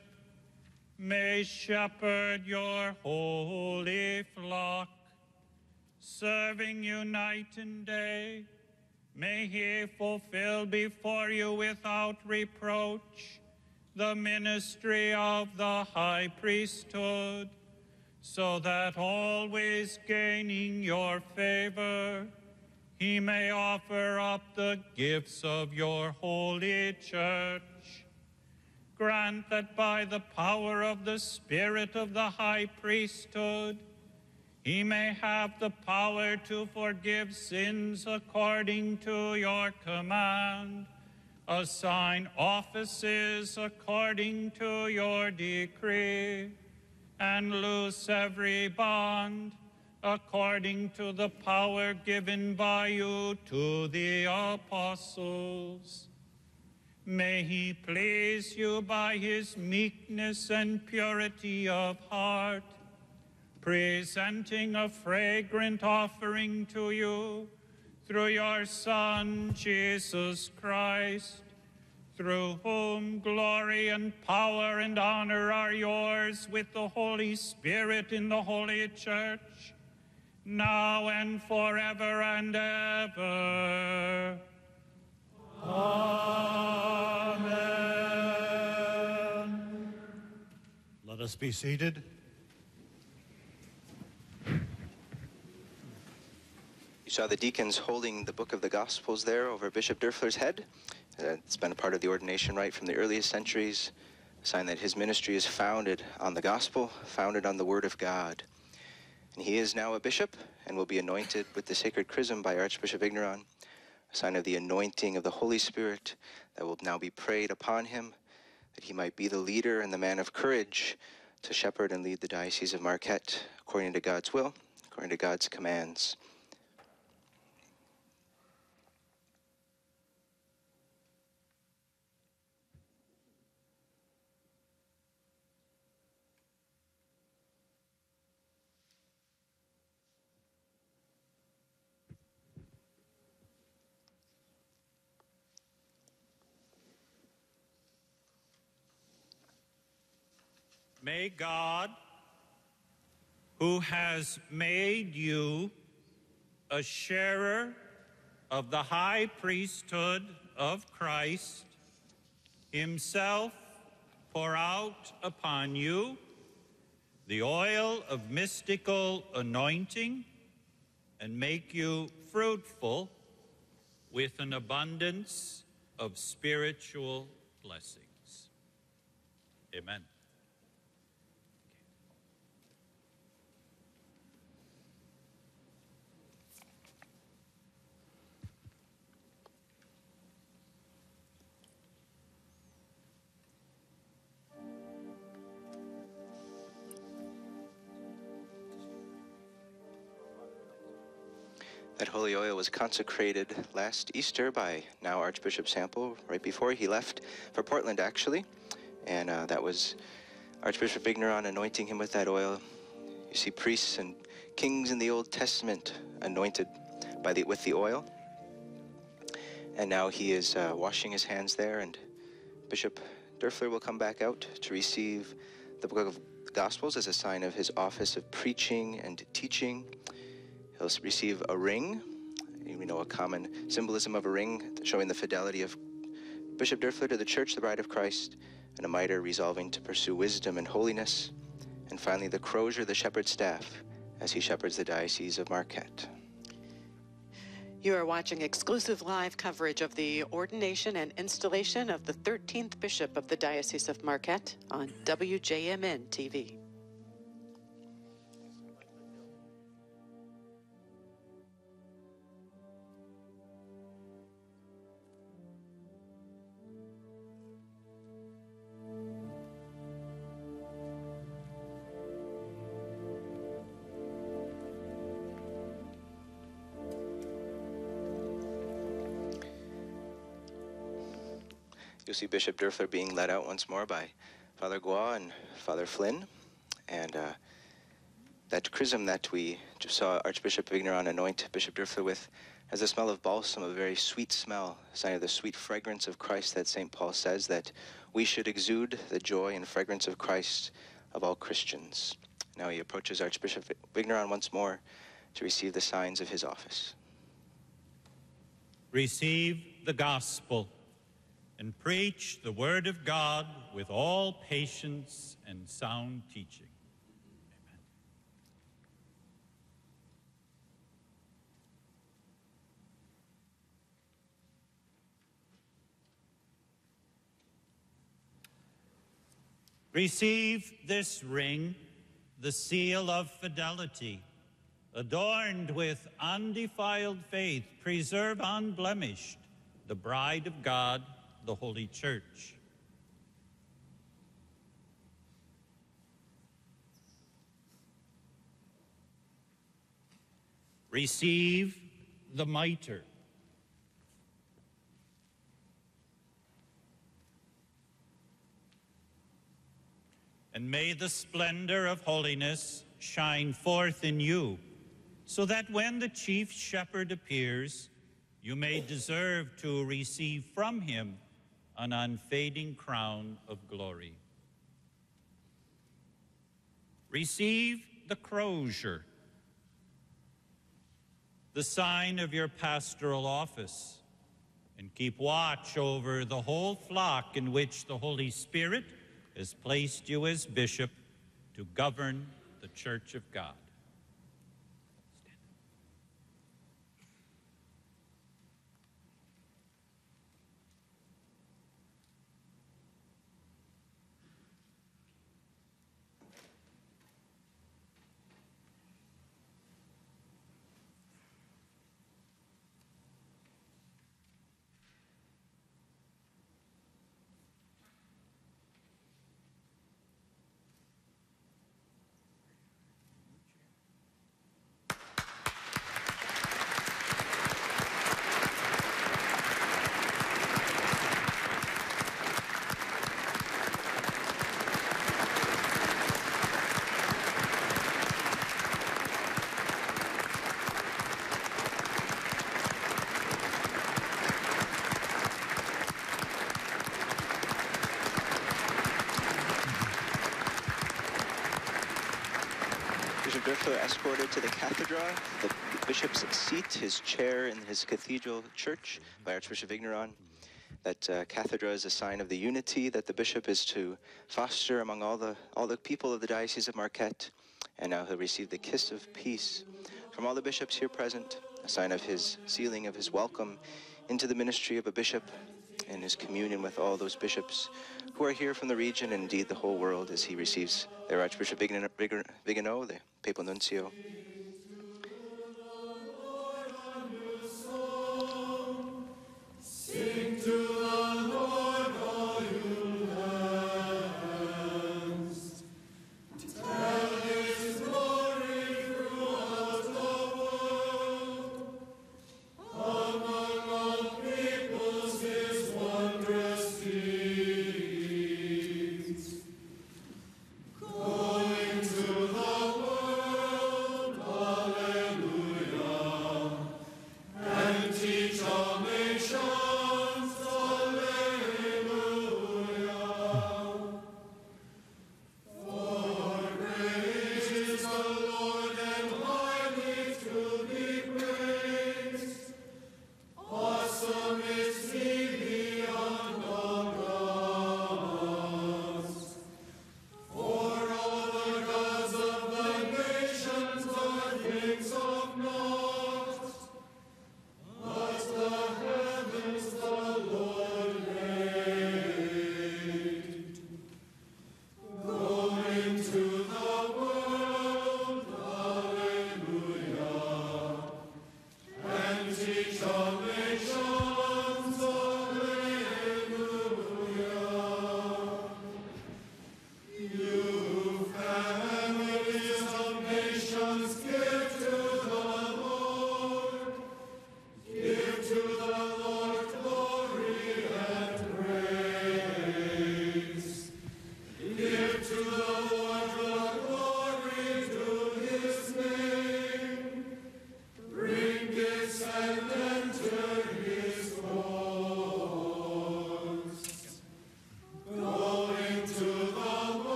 may shepherd your holy flock, serving you night and day. May he fulfill before you without reproach the ministry of the high priesthood, so that always gaining your favor, he may offer up the gifts of your holy church. Grant that by the power of the Spirit of the high priesthood, he may have the power to forgive sins according to your command, assign offices according to your decree, and loose every bond according to the power given by you to the apostles. May he please you by his meekness and purity of heart, presenting a fragrant offering to you through your Son, Jesus Christ, through whom glory and power and honor are yours with the Holy Spirit in the Holy Church, now and forever and ever. Amen. Let us be seated. You saw the deacons holding the book of the Gospels there over Bishop Doerfler's head. Uh, it's been a part of the ordination rite from the earliest centuries, a sign that his ministry is founded on the Gospel, founded on the Word of God. And he is now a bishop and will be anointed with the sacred chrism by Archbishop Vigneron, a sign of the anointing of the Holy Spirit that will now be prayed upon him, that he might be the leader and the man of courage to shepherd and lead the Diocese of Marquette according to God's will, according to God's commands. May God, who has made you a sharer of the high priesthood of Christ, himself pour out upon you the oil of mystical anointing and make you fruitful with an abundance of spiritual blessings. Amen. That holy oil was consecrated last Easter by now Archbishop Sample, right before he left for Portland, actually. And uh, that was Archbishop Vigneron anointing him with that oil. You see priests and kings in the Old Testament anointed by the, with the oil. And now he is uh, washing his hands there, and Bishop Doerfler will come back out to receive the Book of Gospels as a sign of his office of preaching and teaching. He'll receive a ring, you know, a common symbolism of a ring showing the fidelity of Bishop Doerfler to the Church, the Bride of Christ, and a mitre resolving to pursue wisdom and holiness. And finally, the crozier, the shepherd's staff, as he shepherds the Diocese of Marquette. You are watching exclusive live coverage of the ordination and installation of the 13th Bishop of the Diocese of Marquette on WJMN TV. You'll see Bishop Doerfler being led out once more by Father Gua and Father Flynn. And uh, that chrism that we just saw Archbishop Vigneron anoint Bishop Doerfler with has a smell of balsam, a very sweet smell, a sign of the sweet fragrance of Christ that St. Paul says that we should exude the joy and fragrance of Christ of all Christians. Now he approaches Archbishop Vigneron once more to receive the signs of his office. Receive the gospel and preach the word of God with all patience and sound teaching. Amen. Receive this ring, the seal of fidelity, adorned with undefiled faith, preserve unblemished the bride of God, the Holy Church. Receive the mitre. And may the splendor of holiness shine forth in you, so that when the chief shepherd appears, you may deserve to receive from him an unfading crown of glory. Receive the crozier, the sign of your pastoral office, and keep watch over the whole flock in which the Holy Spirit has placed you as bishop to govern the church of God. Doerfler escorted to the cathedra, the bishop's seat, his chair in his cathedral church by Archbishop Vigneron. That uh, cathedra is a sign of the unity that the bishop is to foster among all the, all the people of the Diocese of Marquette. And now he'll receive the kiss of peace from all the bishops here present, a sign of his sealing of his welcome into the ministry of a bishop and his communion with all those bishops who are here from the region and indeed the whole world as he receives their Archbishop Vigano the Papal Nuncio. Sing to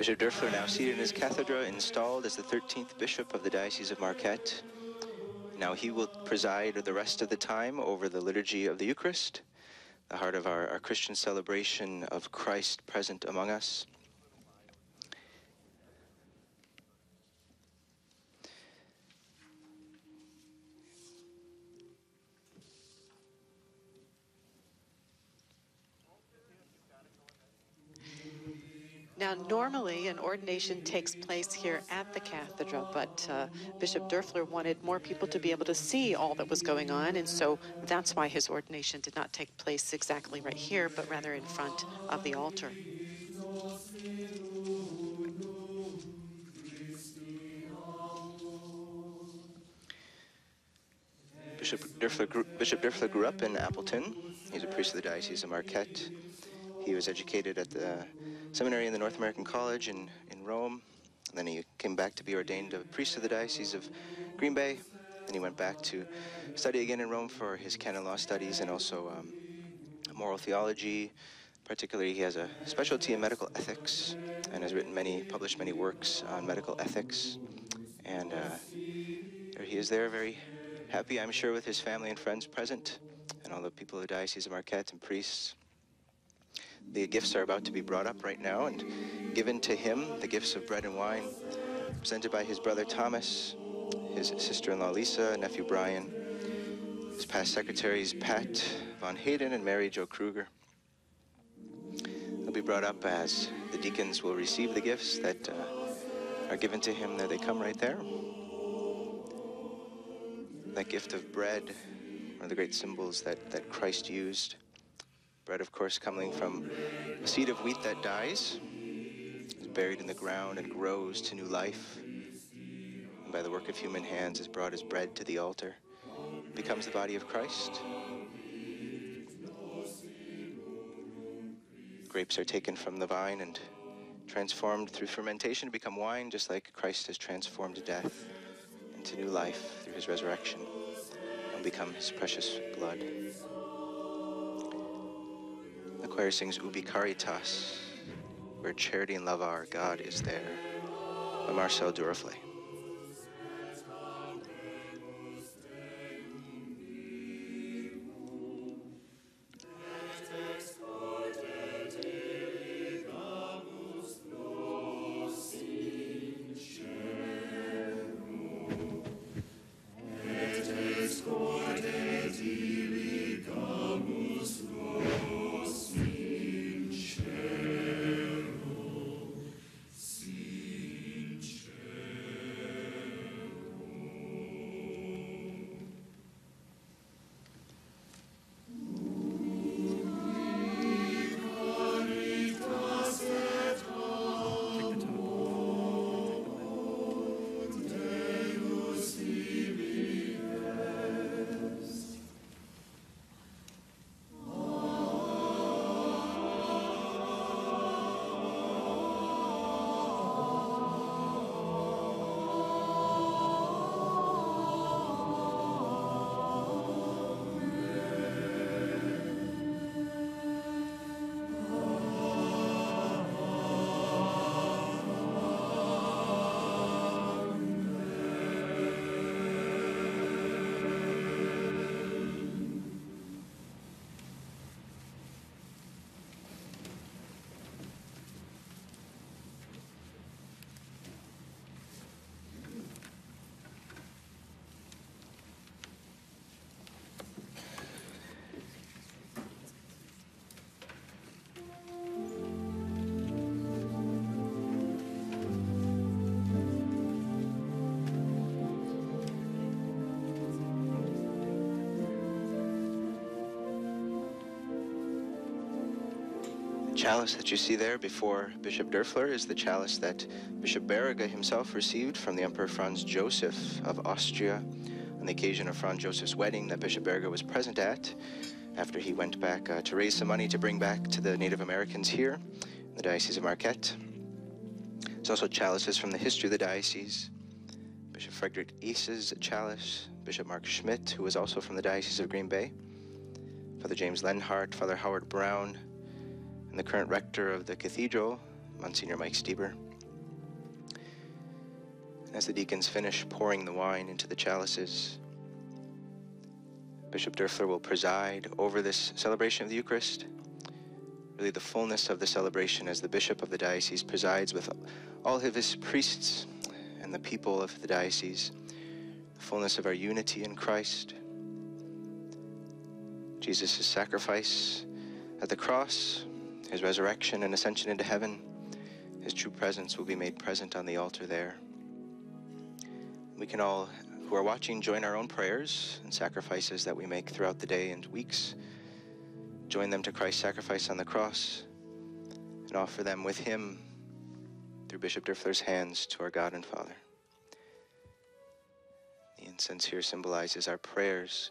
Bishop Doerfler now seated in his cathedra, installed as the 13th bishop of the Diocese of Marquette. Now he will preside the rest of the time over the liturgy of the Eucharist, the heart of our, our Christian celebration of Christ present among us. Now, normally an ordination takes place here at the cathedral, but uh, Bishop Doerfler wanted more people to be able to see all that was going on, and so that's why his ordination did not take place exactly right here, but rather in front of the altar. Bishop Doerfler, grew, Bishop grew up in Appleton. He's a priest of the Diocese of Marquette. He was educated at the seminary in the North American College in, in Rome. And then he came back to be ordained a priest of the Diocese of Green Bay. Then he went back to study again in Rome for his canon law studies and also um, moral theology. Particularly, he has a specialty in medical ethics and has written many, published many works on medical ethics. And uh, he is there, very happy, I'm sure, with his family and friends present, and all the people of the Diocese of Marquette and priests. The gifts are about to be brought up right now and given to him, the gifts of bread and wine, presented by his brother Thomas, his sister-in-law Lisa, nephew Brian, his past secretaries Pat Von Hayden and Mary Jo Kruger. They'll be brought up as the deacons will receive the gifts that uh, are given to him. There they come right there. That gift of bread, one of the great symbols that, that Christ used. Bread, of course, coming from a seed of wheat that dies, is buried in the ground and grows to new life. And by the work of human hands is brought as bread to the altar, becomes the body of Christ. Grapes are taken from the vine and transformed through fermentation to become wine, just like Christ has transformed death into new life through his resurrection and become his precious blood choir sings Ubi Caritas, where charity and love are, God is there, by Marcel Duruflé. Chalice that you see there before Bishop Doerfler is the chalice that Bishop Baraga himself received from the Emperor Franz Joseph of Austria on the occasion of Franz Joseph's wedding that Bishop Baraga was present at after he went back uh, to raise some money to bring back to the Native Americans here in the Diocese of Marquette. There's also chalices from the history of the diocese. Bishop Frederick Eis's chalice, Bishop Mark Schmitt, who was also from the Diocese of Green Bay, Father James Lenhart, Father Howard Brown, and the current rector of the cathedral, Monsignor Mike Stieber. as the deacons finish pouring the wine into the chalices. Bishop Doerfler will preside over this celebration of the Eucharist. Really, the fullness of the celebration as the bishop of the diocese presides with all of his priests and the people of the diocese, the fullness of our unity in Christ. Jesus' sacrifice at the cross, his resurrection and ascension into heaven, his true presence will be made present on the altar there. We can all who are watching join our own prayers and sacrifices that we make throughout the day and weeks. Join them to Christ's sacrifice on the cross and offer them with Him through Bishop Doerfler's hands to our God and Father. The incense here symbolizes our prayers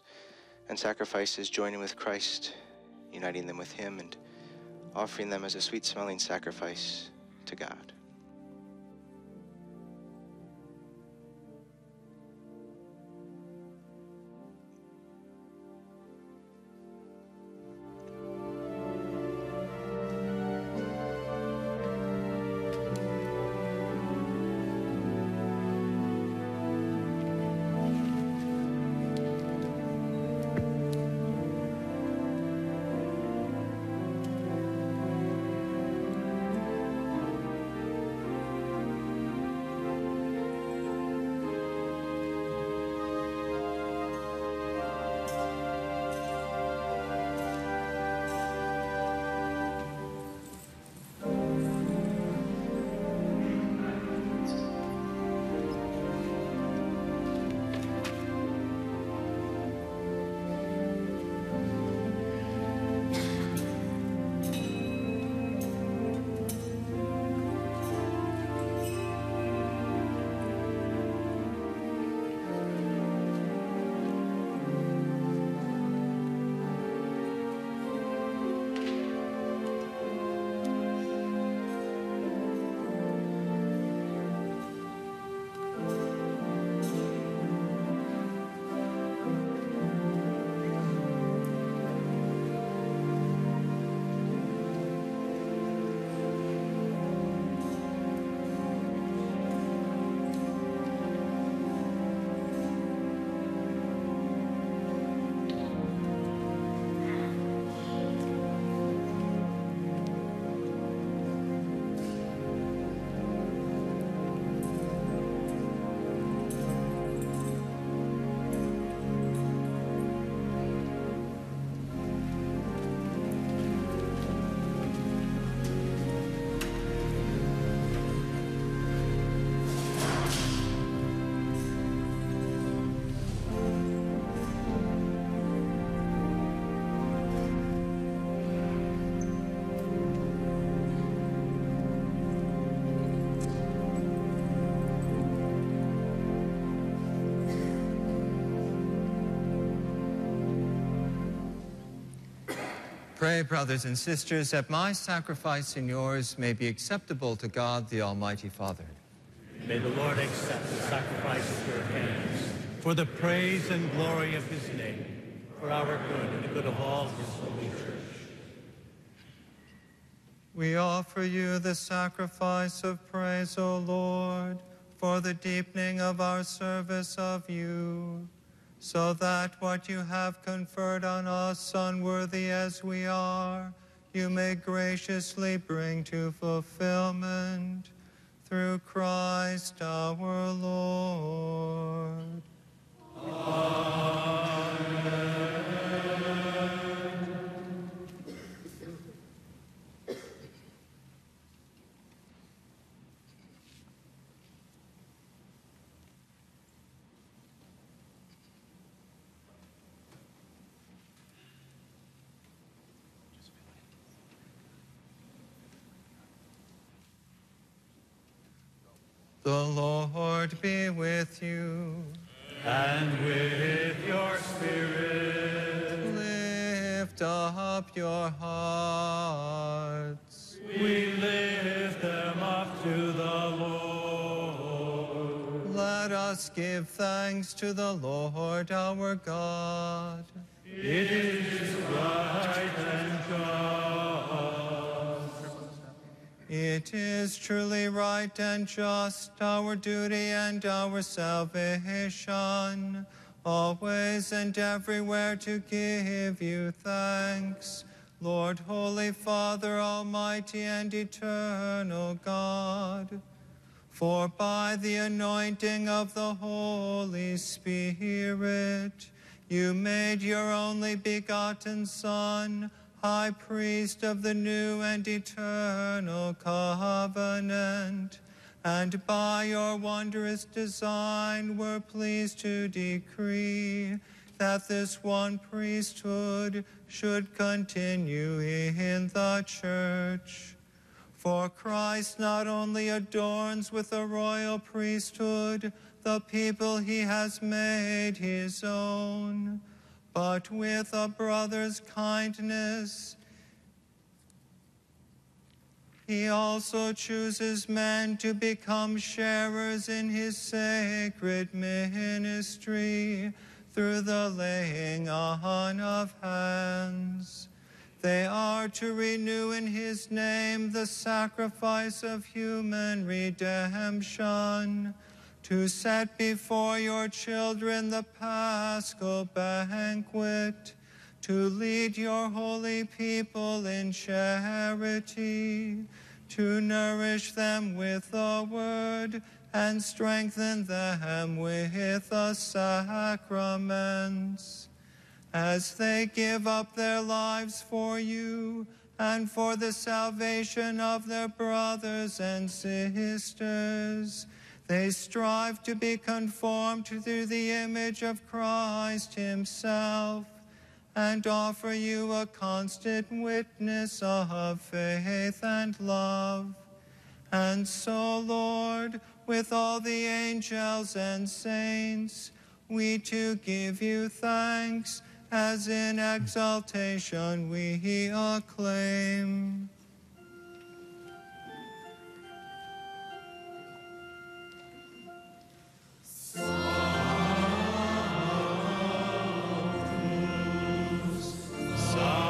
and sacrifices joining with Christ, uniting them with Him, and offering them as a sweet smelling sacrifice to God. Pray, brothers and sisters, that my sacrifice and yours may be acceptable to God, the Almighty Father. May the Lord accept the sacrifice of your hands for the praise and glory of his name, for our good and the good of all his holy church. We offer you the sacrifice of praise, O Lord, for the deepening of our service of you so that what you have conferred on us, unworthy as we are, you may graciously bring to fulfillment through Christ our Lord. Amen. The Lord be with you. And with your spirit. Lift up your hearts. We lift them up to the Lord. Let us give thanks to the Lord our God. It is right and just. It is truly right and just, our duty and our salvation, always and everywhere to give you thanks. Lord, Holy Father, Almighty and Eternal God, for by the anointing of the Holy Spirit, you made your only begotten Son, high priest of the new and eternal covenant, and by your wondrous design were pleased to decree that this one priesthood should continue in the church. For Christ not only adorns with a royal priesthood the people he has made his own, but with a brother's kindness. He also chooses men to become sharers in his sacred ministry through the laying on of hands. They are to renew in his name the sacrifice of human redemption to set before your children the paschal banquet, to lead your holy people in charity, to nourish them with the word and strengthen them with the sacraments. As they give up their lives for you and for the salvation of their brothers and sisters, they strive to be conformed to the image of Christ Himself and offer you a constant witness of faith and love. And so, Lord, with all the angels and saints, we too give you thanks, as in exaltation we acclaim. Salve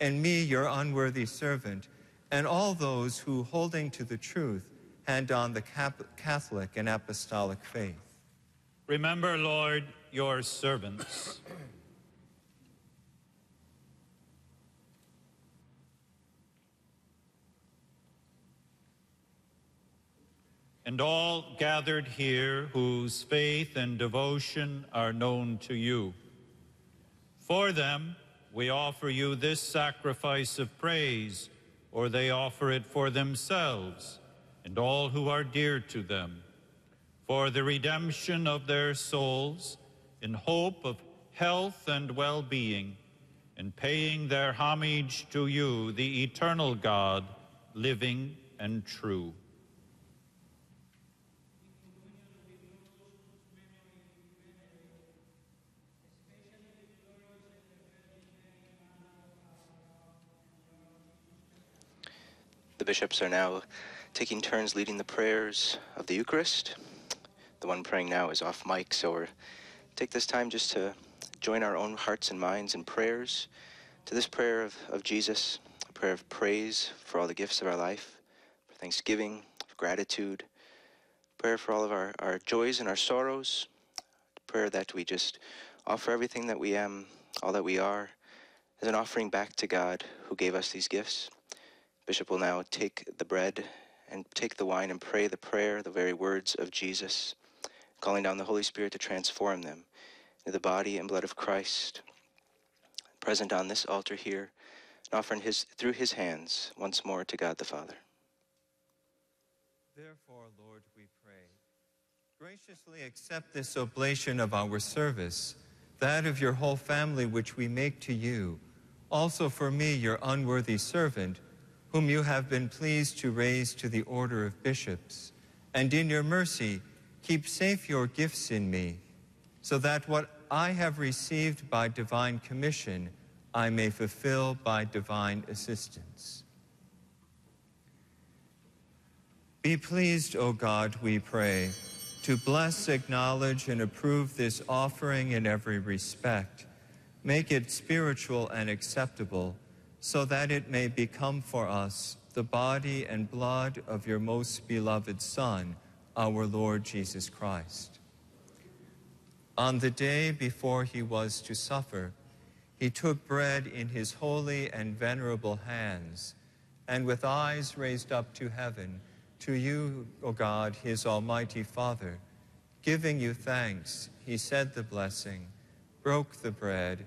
and me, your unworthy servant, and all those who, holding to the truth, hand on the Catholic and Apostolic faith. Remember, Lord, your servants. and all gathered here whose faith and devotion are known to you. For them, we offer you this sacrifice of praise, or they offer it for themselves and all who are dear to them, for the redemption of their souls, in hope of health and well-being, and paying their homage to you, the eternal God, living and true. The bishops are now taking turns leading the prayers of the Eucharist. The one praying now is off mic, so we'll take this time just to join our own hearts and minds in prayers to this prayer of, of Jesus, a prayer of praise for all the gifts of our life, for thanksgiving, for gratitude, prayer for all of our, our joys and our sorrows, prayer that we just offer everything that we am, all that we are, as an offering back to God who gave us these gifts. Bishop will now take the bread and take the wine and pray the prayer, the very words of Jesus, calling down the Holy Spirit to transform them into the body and blood of Christ, present on this altar here, and offering his through his hands once more to God the Father. Therefore, Lord, we pray, graciously accept this oblation of our service, that of your whole family which we make to you, also for me, your unworthy servant, whom you have been pleased to raise to the order of bishops. And in your mercy, keep safe your gifts in me, so that what I have received by divine commission, I may fulfill by divine assistance. Be pleased, O God, we pray, to bless, acknowledge, and approve this offering in every respect. Make it spiritual and acceptable so that it may become for us the body and blood of your most beloved Son, our Lord Jesus Christ. On the day before he was to suffer, he took bread in his holy and venerable hands, and with eyes raised up to heaven, to you, O God, his almighty Father, giving you thanks, he said the blessing, broke the bread,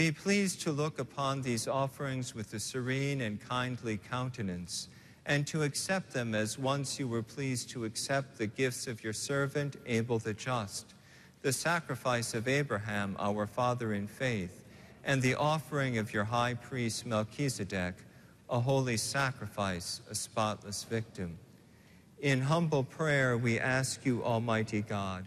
Be pleased to look upon these offerings with a serene and kindly countenance, and to accept them as once you were pleased to accept the gifts of your servant Abel the just, the sacrifice of Abraham, our father in faith, and the offering of your high priest Melchizedek, a holy sacrifice, a spotless victim. In humble prayer, we ask you, Almighty God,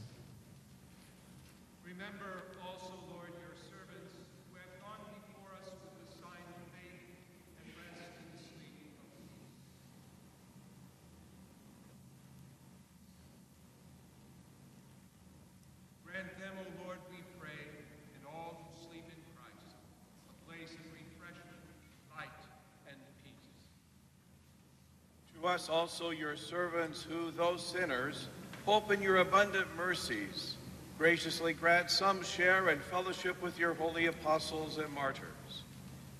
Us also, your servants, who, though sinners, hope in your abundant mercies, graciously grant some share and fellowship with your holy apostles and martyrs,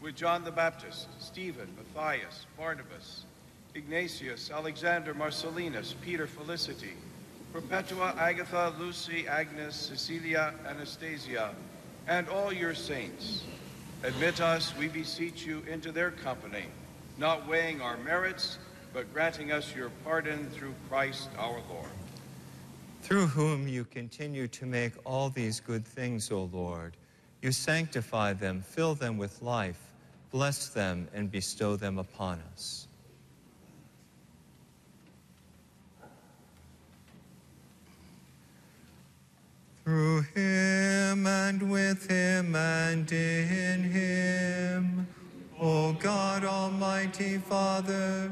with John the Baptist, Stephen, Matthias, Barnabas, Ignatius, Alexander, Marcellinus, Peter, Felicity, Perpetua, Agatha, Lucy, Agnes, Cecilia, Anastasia, and all your saints. Admit us, we beseech you, into their company, not weighing our merits, but granting us your pardon through Christ our Lord. Through whom you continue to make all these good things, O Lord. You sanctify them, fill them with life, bless them, and bestow them upon us. Through him and with him and in him, O God, Almighty Father,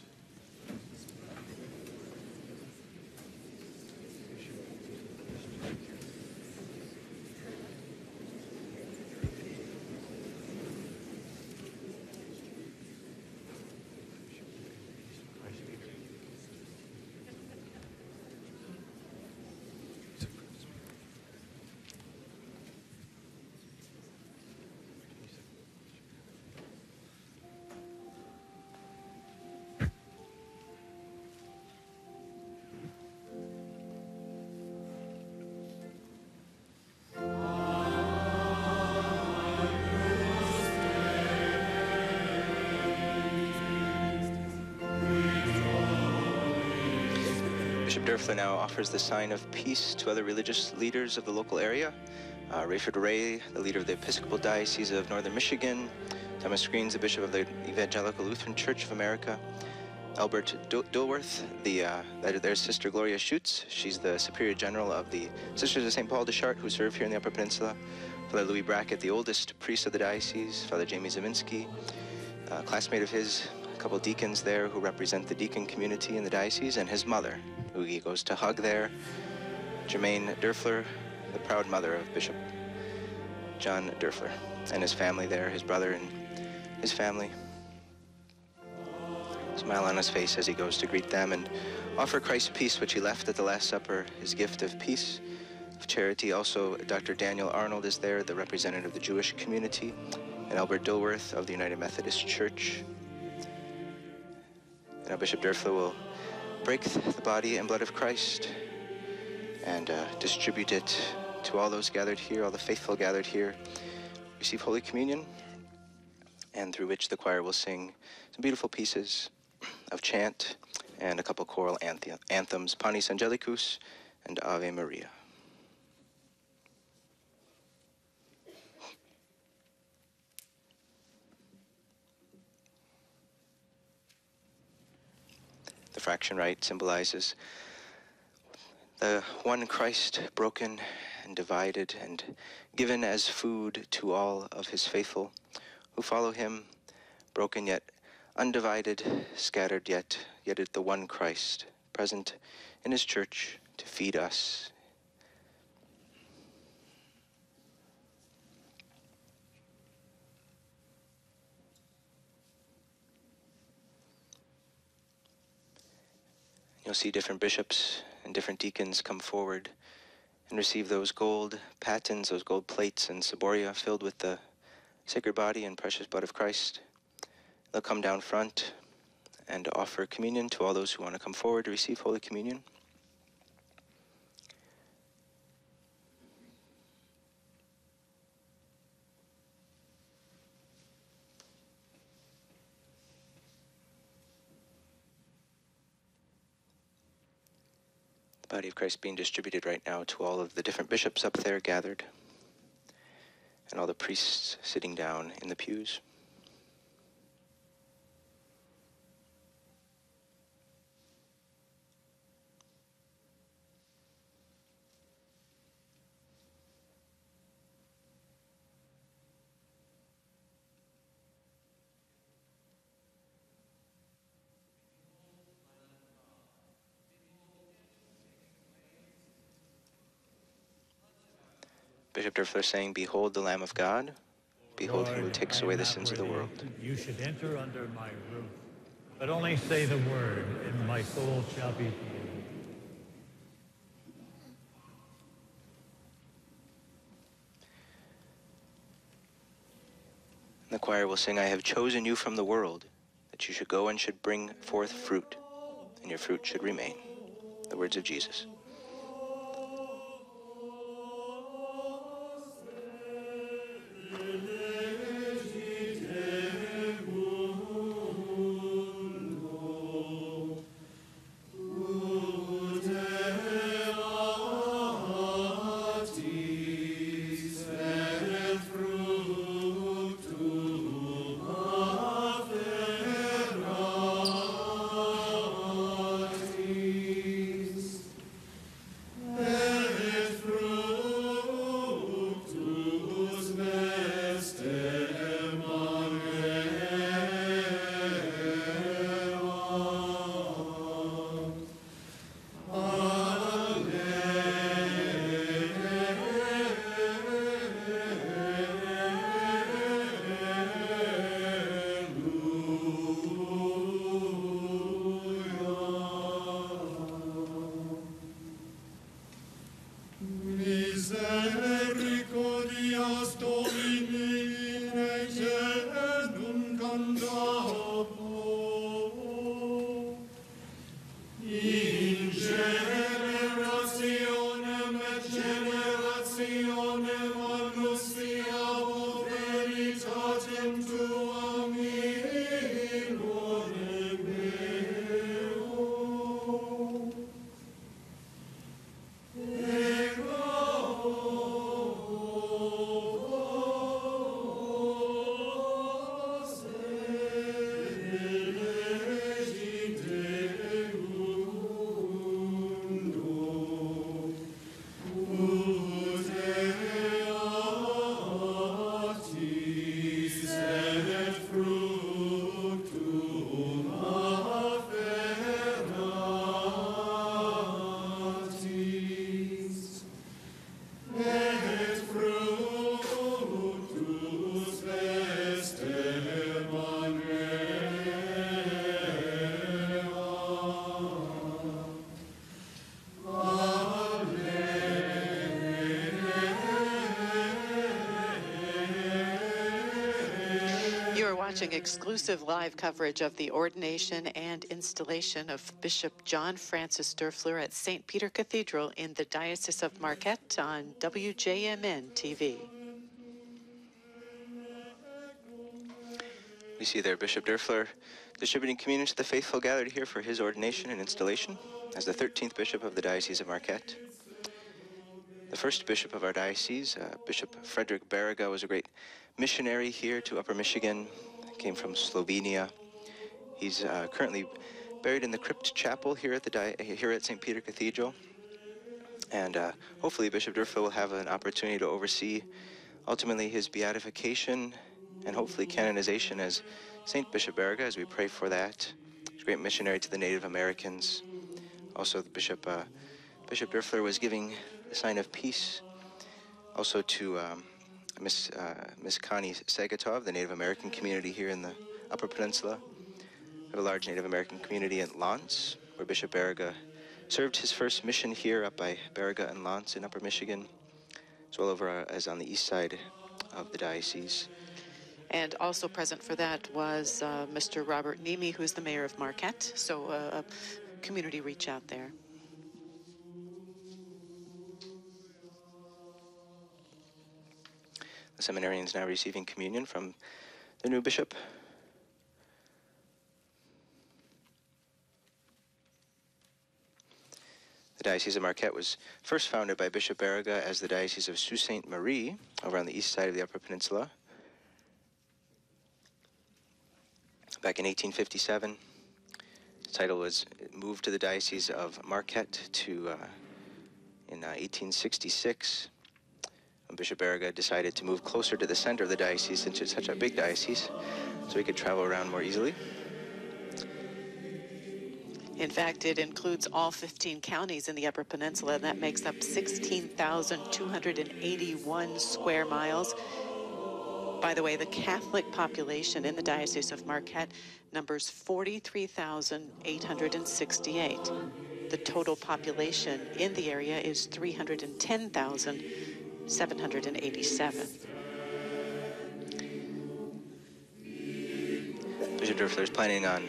Bishop Doerfler now offers the sign of peace to other religious leaders of the local area. Uh, Rayford Ray, the leader of the Episcopal Diocese of Northern Michigan. Thomas Skrenes, the Bishop of the Evangelical Lutheran Church of America. Albert Dilworth, the, uh, their sister Gloria Schutz. She's the Superior General of the Sisters of St. Paul de Chartres, who serve here in the Upper Peninsula. Father Louis Brackett, the oldest priest of the diocese. Father Jamie Zaminsky, a classmate of his, a couple deacons there who represent the deacon community in the diocese, and his mother, he goes to hug there. Jermaine Doerfler, the proud mother of Bishop John Doerfler, and his family there, his brother and his family smile on his face as he goes to greet them and offer Christ's peace, which he left at the Last Supper, his gift of peace, of charity. Also, Dr. Daniel Arnold is there, the representative of the Jewish community, and Albert Dilworth of the United Methodist Church. And now Bishop Doerfler will break the body and blood of Christ and uh, distribute it to all those gathered here, all the faithful gathered here. Receive Holy Communion, and through which the choir will sing some beautiful pieces of chant and a couple choral anthems, Panis Angelicus and Ave Maria. The fraction rite symbolizes the one Christ broken and divided and given as food to all of his faithful who follow him, broken yet undivided, scattered yet, yet at the one Christ, present in his church to feed us. You'll see different bishops and different deacons come forward and receive those gold patens, those gold plates and ciboria filled with the sacred body and precious blood of Christ. They'll come down front and offer communion to all those who want to come forward to receive Holy Communion. Body of Christ being distributed right now to all of the different bishops up there gathered and all the priests sitting down in the pews. Bishop Doerfler saying, Behold the Lamb of God, behold Lord, him who takes away the sins of the world. You should enter under my roof, but only say the word, and my soul shall be healed. The choir will sing, I have chosen you from the world, that you should go and should bring forth fruit, and your fruit should remain. The words of Jesus. Exclusive live coverage of the ordination and installation of Bishop John Francis Doerfler at St. Peter Cathedral in the Diocese of Marquette on WJMN TV. We see there Bishop Doerfler distributing communion to the faithful gathered here for his ordination and installation as the 13th Bishop of the Diocese of Marquette. The first bishop of our diocese, uh, Bishop Frederick Baraga, was a great missionary here to Upper Michigan, came from Slovenia. He's uh, currently buried in the crypt chapel here at the here at St. Peter Cathedral. And uh, hopefully Bishop Doerfler will have an opportunity to oversee ultimately his beatification and hopefully canonization as St. Bishop Baraga as we pray for that. He's a great missionary to the Native Americans. Also, the Bishop, uh, Bishop Doerfler was giving the sign of peace. Also to um, Miss, uh, Miss Connie Sagatov, the Native American community here in the Upper Peninsula. We have a large Native American community at L'Anse, where Bishop Baraga served his first mission here up by Baraga and L'Anse in Upper Michigan, as well over uh, as on the east side of the diocese. And also present for that was uh, Mr. Robert Niemi, who's the mayor of Marquette. So uh, a community reach out there. The seminarians now receiving communion from the new bishop. The Diocese of Marquette was first founded by Bishop Baraga as the Diocese of Sault Ste. Marie over on the east side of the Upper Peninsula. Back in 1857, the title was moved to the Diocese of Marquette to uh, in uh, 1866 when Bishop Baraga decided to move closer to the center of the diocese since it's such a big diocese, so he could travel around more easily. In fact, it includes all 15 counties in the Upper Peninsula, and that makes up 16,281 square miles. By the way, the Catholic population in the Diocese of Marquette numbers 43,868. The total population in the area is 310,000. 787. Bishop Doerfler is planning on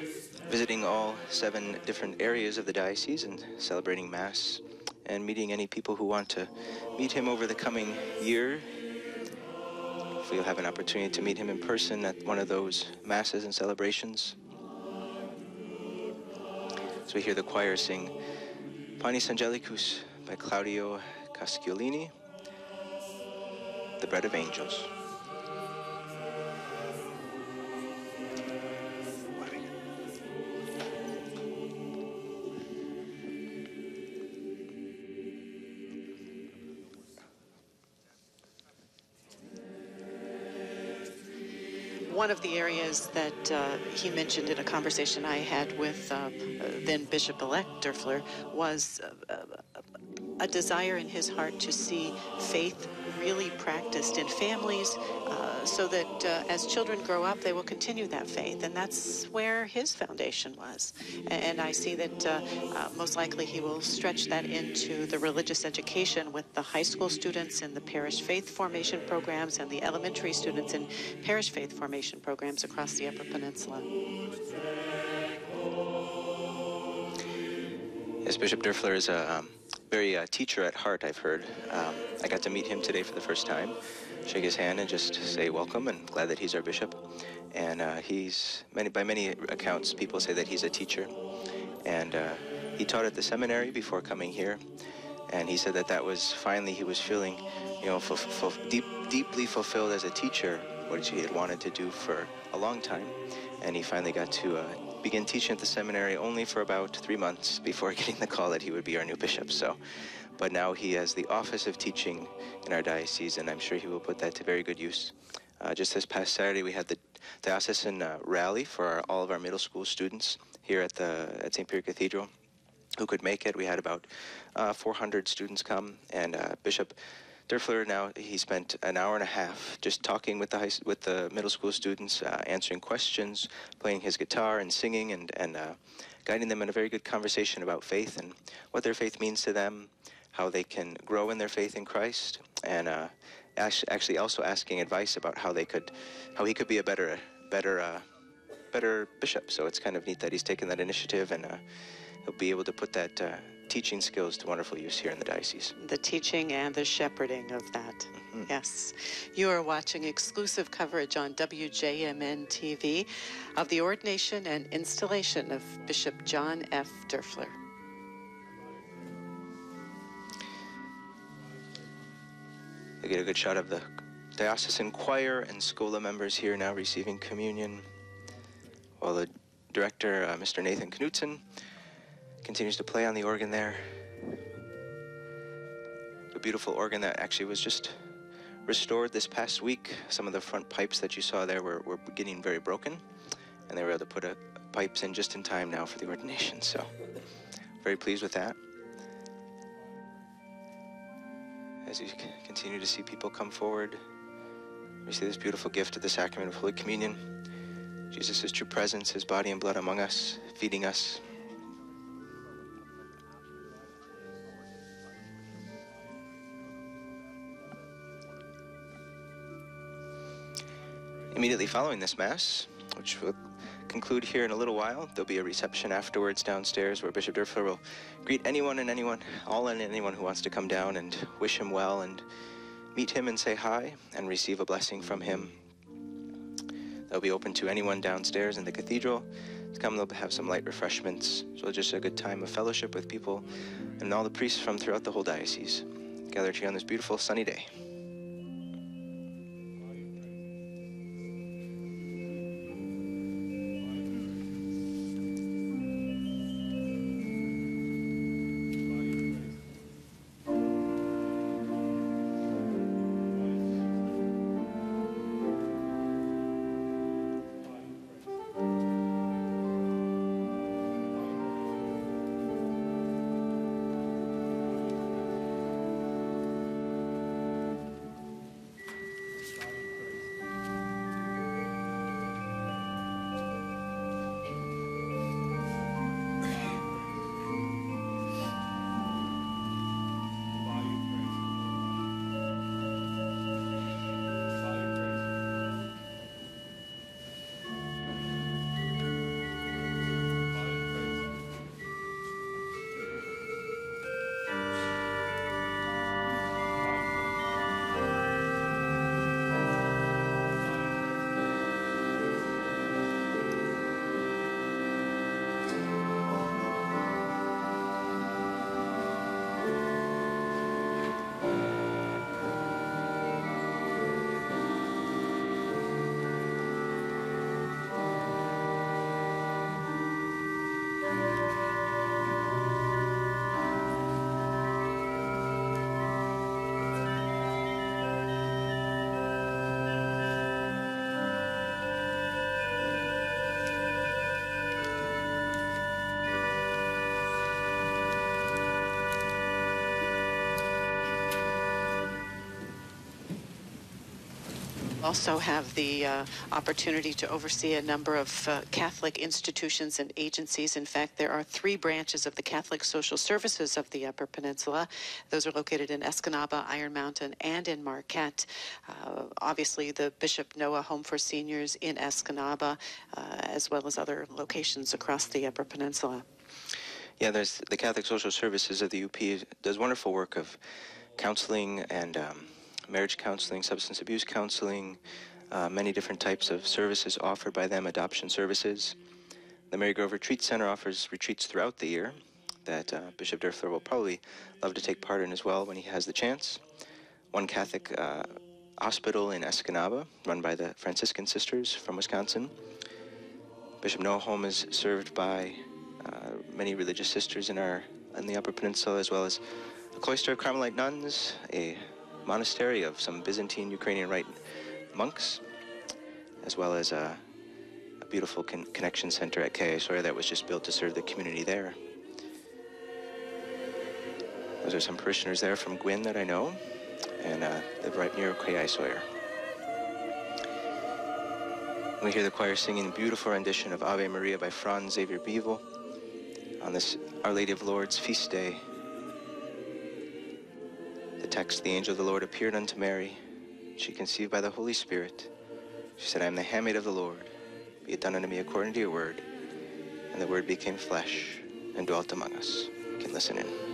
visiting all seven different areas of the diocese and celebrating Mass and meeting any people who want to meet him over the coming year. If you'll have an opportunity to meet him in person at one of those Masses and celebrations. So we hear the choir sing Panis Angelicus by Claudio Casciolini the bread of angels. one of the areas that uh, he mentioned in a conversation I had with uh, then Bishop-elect Doerfler was uh, a desire in his heart to see faith really practiced in families uh, so that uh, as children grow up, they will continue that faith. And that's where his foundation was. And I see that uh, uh, most likely he will stretch that into the religious education with the high school students in the parish faith formation programs and the elementary students in parish faith formation programs across the Upper Peninsula. Yes, Bishop Doerfler is a um, very uh, teacher at heart, I've heard. Um, I got to meet him today for the first time, shake his hand and just say welcome and glad that he's our bishop. And uh, he's, many, by many accounts, people say that he's a teacher. And uh, he taught at the seminary before coming here. And he said that that was finally, he was feeling, you know, deep, deeply fulfilled as a teacher, which he had wanted to do for a long time. And he finally got to begin teaching at the seminary only for about three months before getting the call that he would be our new bishop. So, but now he has the office of teaching in our diocese, and I'm sure he will put that to very good use. Uh, just this past Saturday, we had the diocesan uh, rally for our, all of our middle school students here at the at St. Peter Cathedral who could make it. We had about uh, 400 students come, and uh, Bishop Doerfler now he spent an hour and a half just talking with the high, with the middle school students, uh, answering questions, playing his guitar and singing, and and uh, guiding them in a very good conversation about faith and what their faith means to them, how they can grow in their faith in Christ, and uh, actually also asking advice about how they could, how he could be a better better uh, better bishop. So it's kind of neat that he's taken that initiative and uh, he'll be able to put that uh, teaching skills to wonderful use here in the diocese. The teaching and the shepherding of that. Mm-hmm. Yes. You are watching exclusive coverage on WJMN TV of the ordination and installation of Bishop John F. Doerfler. I get a good shot of the diocesan choir and schola members here now receiving communion, while the director, uh, Mr. Nathan Knutson, continues to play on the organ there. A beautiful organ that actually was just restored this past week. Some of the front pipes that you saw there were, were getting very broken, and they were able to put a, pipes in just in time now for the ordination. So, very pleased with that. As you continue to see people come forward, we see this beautiful gift of the sacrament of Holy Communion. Jesus' is true presence, his body and blood among us, feeding us, Immediately following this Mass, which will conclude here in a little while, there'll be a reception afterwards downstairs where Bishop Doerfler will greet anyone and anyone, all and anyone who wants to come down and wish him well and meet him and say hi and receive a blessing from him. They'll be open to anyone downstairs in the cathedral. To come, they'll have some light refreshments. So just a good time of fellowship with people and all the priests from throughout the whole diocese gathered here on this beautiful sunny day. Also have the uh, opportunity to oversee a number of uh, Catholic institutions and agencies. In fact, there are three branches of the Catholic Social Services of the Upper Peninsula. Those are located in Escanaba, Iron Mountain, and in Marquette. Uh, obviously, the Bishop Noa Home for Seniors in Escanaba, uh, as well as other locations across the Upper Peninsula. Yeah, there's the Catholic Social Services of the UP does wonderful work of counseling and um, marriage counseling, substance abuse counseling, uh, many different types of services offered by them, adoption services. The Mary Marygrove Retreat Center offers retreats throughout the year that uh, Bishop Doerfler will probably love to take part in as well when he has the chance. One Catholic uh, hospital in Escanaba, run by the Franciscan Sisters from Wisconsin. Bishop Noa Home is served by uh, many religious sisters in our in the Upper Peninsula, as well as a cloister of Carmelite nuns, a monastery of some Byzantine Ukrainian Rite monks, as well as a, a beautiful con connection center at K.I. Sawyer that was just built to serve the community there. Those are some parishioners there from Gwinn that I know, and uh, live right near K.I. Sawyer. We hear the choir singing a beautiful rendition of Ave Maria by Franz Xaver Biebl on this Our Lady of Lourdes feast day text, the angel of the Lord appeared unto Mary. She conceived by the Holy Spirit. She said, I am the handmaid of the Lord. be it done unto me according to your word. And the word became flesh and dwelt among us. You can listen in.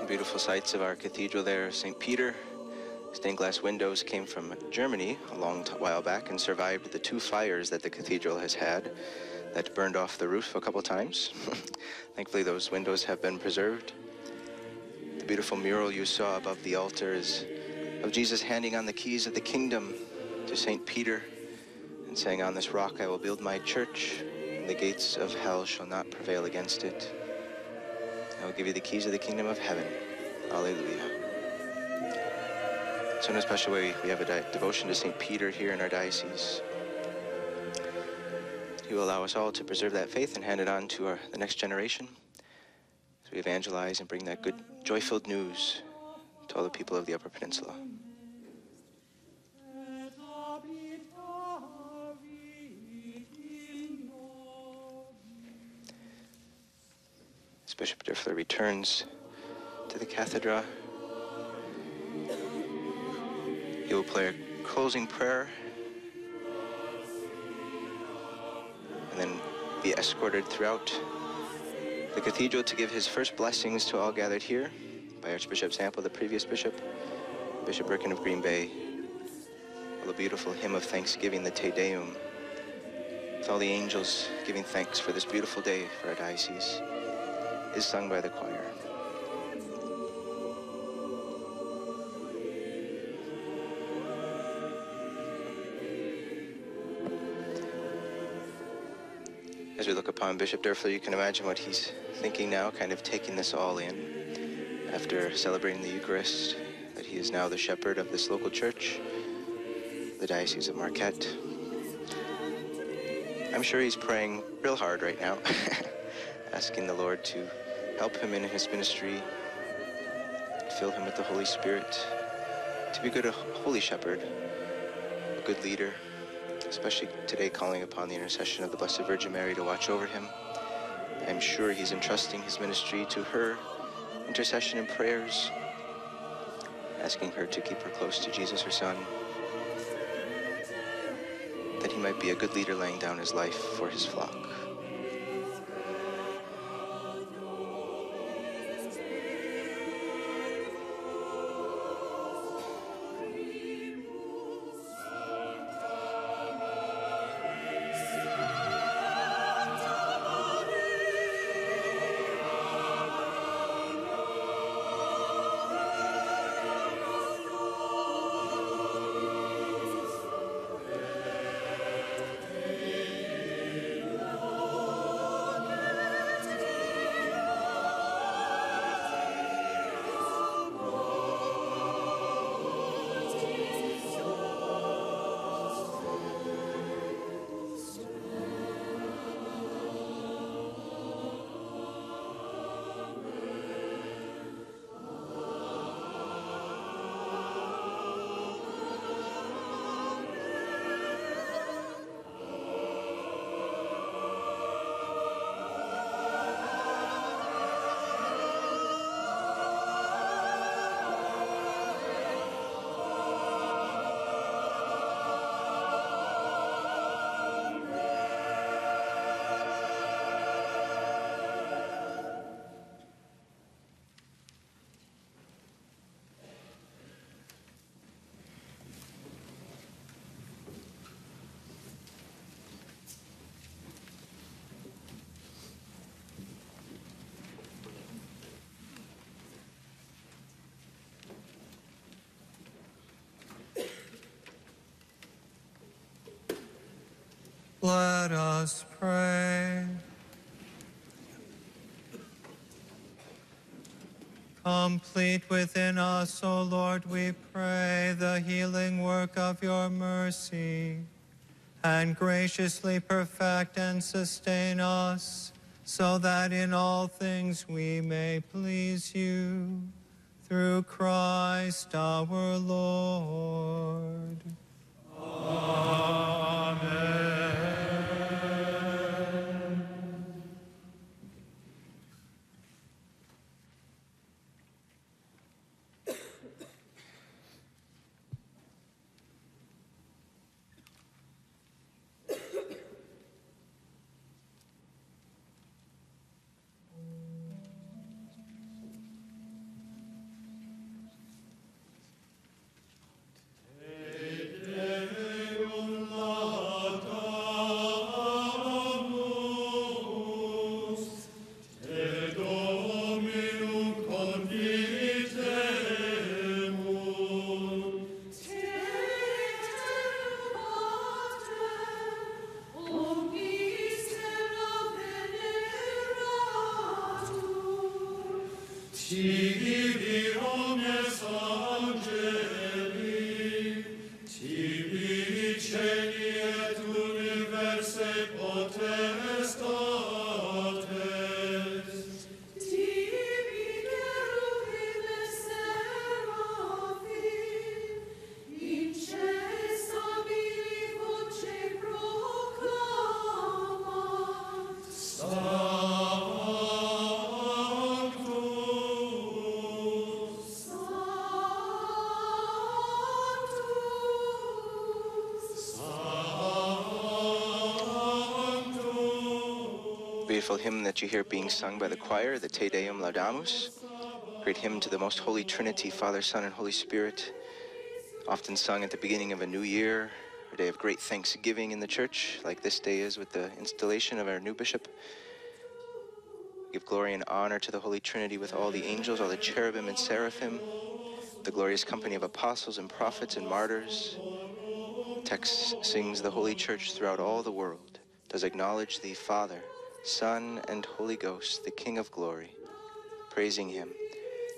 Some beautiful sights of our cathedral there, St. Peter. Stained glass windows came from Germany a long while back and survived the two fires that the cathedral has had that burned off the roof a couple times. Thankfully, those windows have been preserved. The beautiful mural you saw above the altar is of Jesus handing on the keys of the kingdom to St. Peter and saying, On this rock I will build my church, and the gates of hell shall not prevail against it. I will give you the keys of the kingdom of heaven. Alleluia. So in a special way, we have a devotion to St. Peter here in our diocese. He will allow us all to preserve that faith and hand it on to our, the next generation as we evangelize and bring that good, joy-filled news to all the people of the Upper Peninsula. Bishop Doerfler returns to the cathedra, he will play a closing prayer. And then be escorted throughout the cathedral to give his first blessings to all gathered here by Archbishop Sample, the previous bishop, Bishop Ricken of Green Bay, with a beautiful hymn of thanksgiving, the Te Deum, with all the angels giving thanks for this beautiful day for our diocese, is sung by the choir. As we look upon Bishop Doerfler, you can imagine what he's thinking now, kind of taking this all in after celebrating the Eucharist, that he is now the shepherd of this local church, the Diocese of Marquette. I'm sure he's praying real hard right now, asking the Lord to help him in his ministry, fill him with the Holy Spirit, to be a good a holy shepherd, a good leader, especially today calling upon the intercession of the Blessed Virgin Mary to watch over him. I'm sure he's entrusting his ministry to her intercession and prayers, asking her to keep her close to Jesus, her son, that he might be a good leader laying down his life for his flock. Let us pray. Complete within us, O Lord, we pray, the healing work of your mercy, and graciously perfect and sustain us, so that in all things we may please you. Through Christ our Lord. Hymn that you hear being sung by the choir, the Te Deum Laudamus. Great hymn to the most holy Trinity, Father, Son, and Holy Spirit. Often sung at the beginning of a new year, a day of great thanksgiving in the church, like this day is with the installation of our new bishop. Give glory and honor to the Holy Trinity with all the angels, all the cherubim and seraphim, the glorious company of apostles and prophets and martyrs. Text sings the Holy Church throughout all the world, does acknowledge the Father, Son, and Holy Ghost, the King of glory, praising him,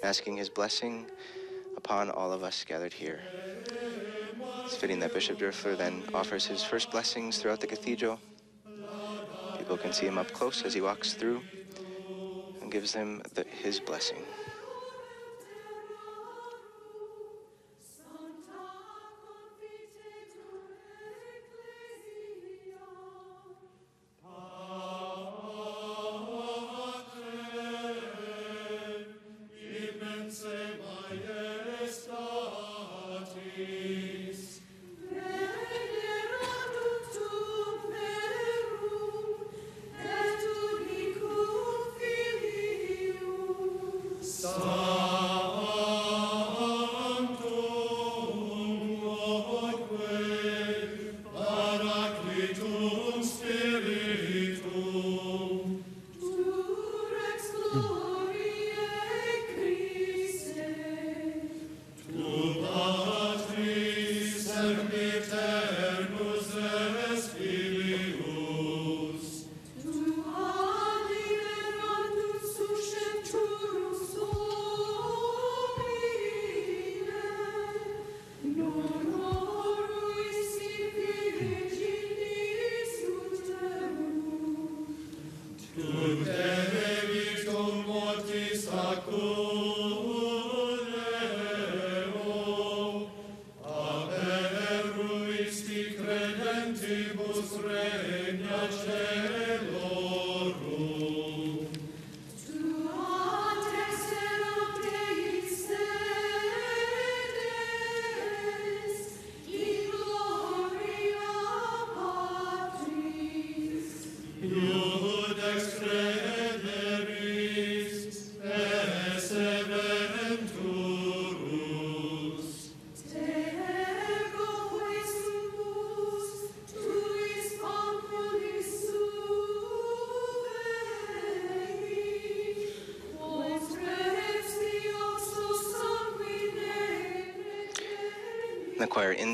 asking his blessing upon all of us gathered here. It's fitting that Bishop Doerfler then offers his first blessings throughout the cathedral. People can see him up close as he walks through and gives them the, his blessing.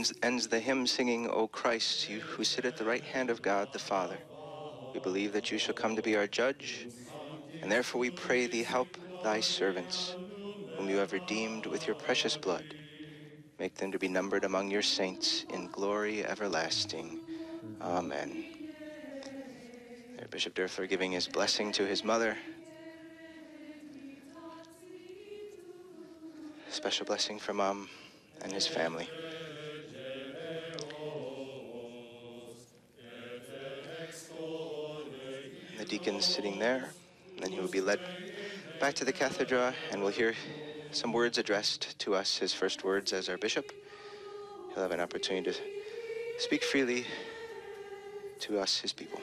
Ends, ends the hymn singing, O Christ, you who sit at the right hand of God the Father. We believe that you shall come to be our judge, and therefore we pray thee help thy servants, whom you have redeemed with your precious blood. Make them to be numbered among your saints in glory everlasting. Amen. There, Bishop Doerfler giving his blessing to his mother. Special blessing for mom and his family. Deacon's sitting there, and then he will be led back to the cathedra, and we'll hear some words addressed to us, his first words as our bishop. He'll have an opportunity to speak freely to us, his people.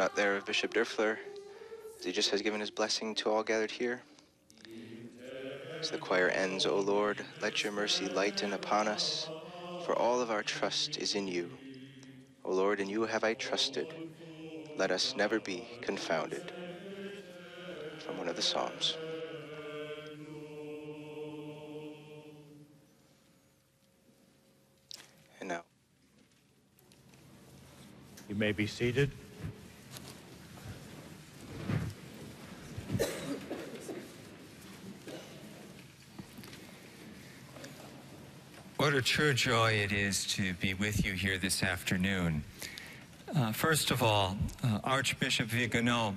Shot there of Bishop Doerfler as he just has given his blessing to all gathered here. As the choir ends, O Lord, let your mercy lighten upon us, for all of our trust is in you. O Lord, in you have I trusted. Let us never be confounded. From one of the Psalms. And now. You may be seated. A true joy it is to be with you here this afternoon. Uh, first of all, uh, Archbishop Vigano,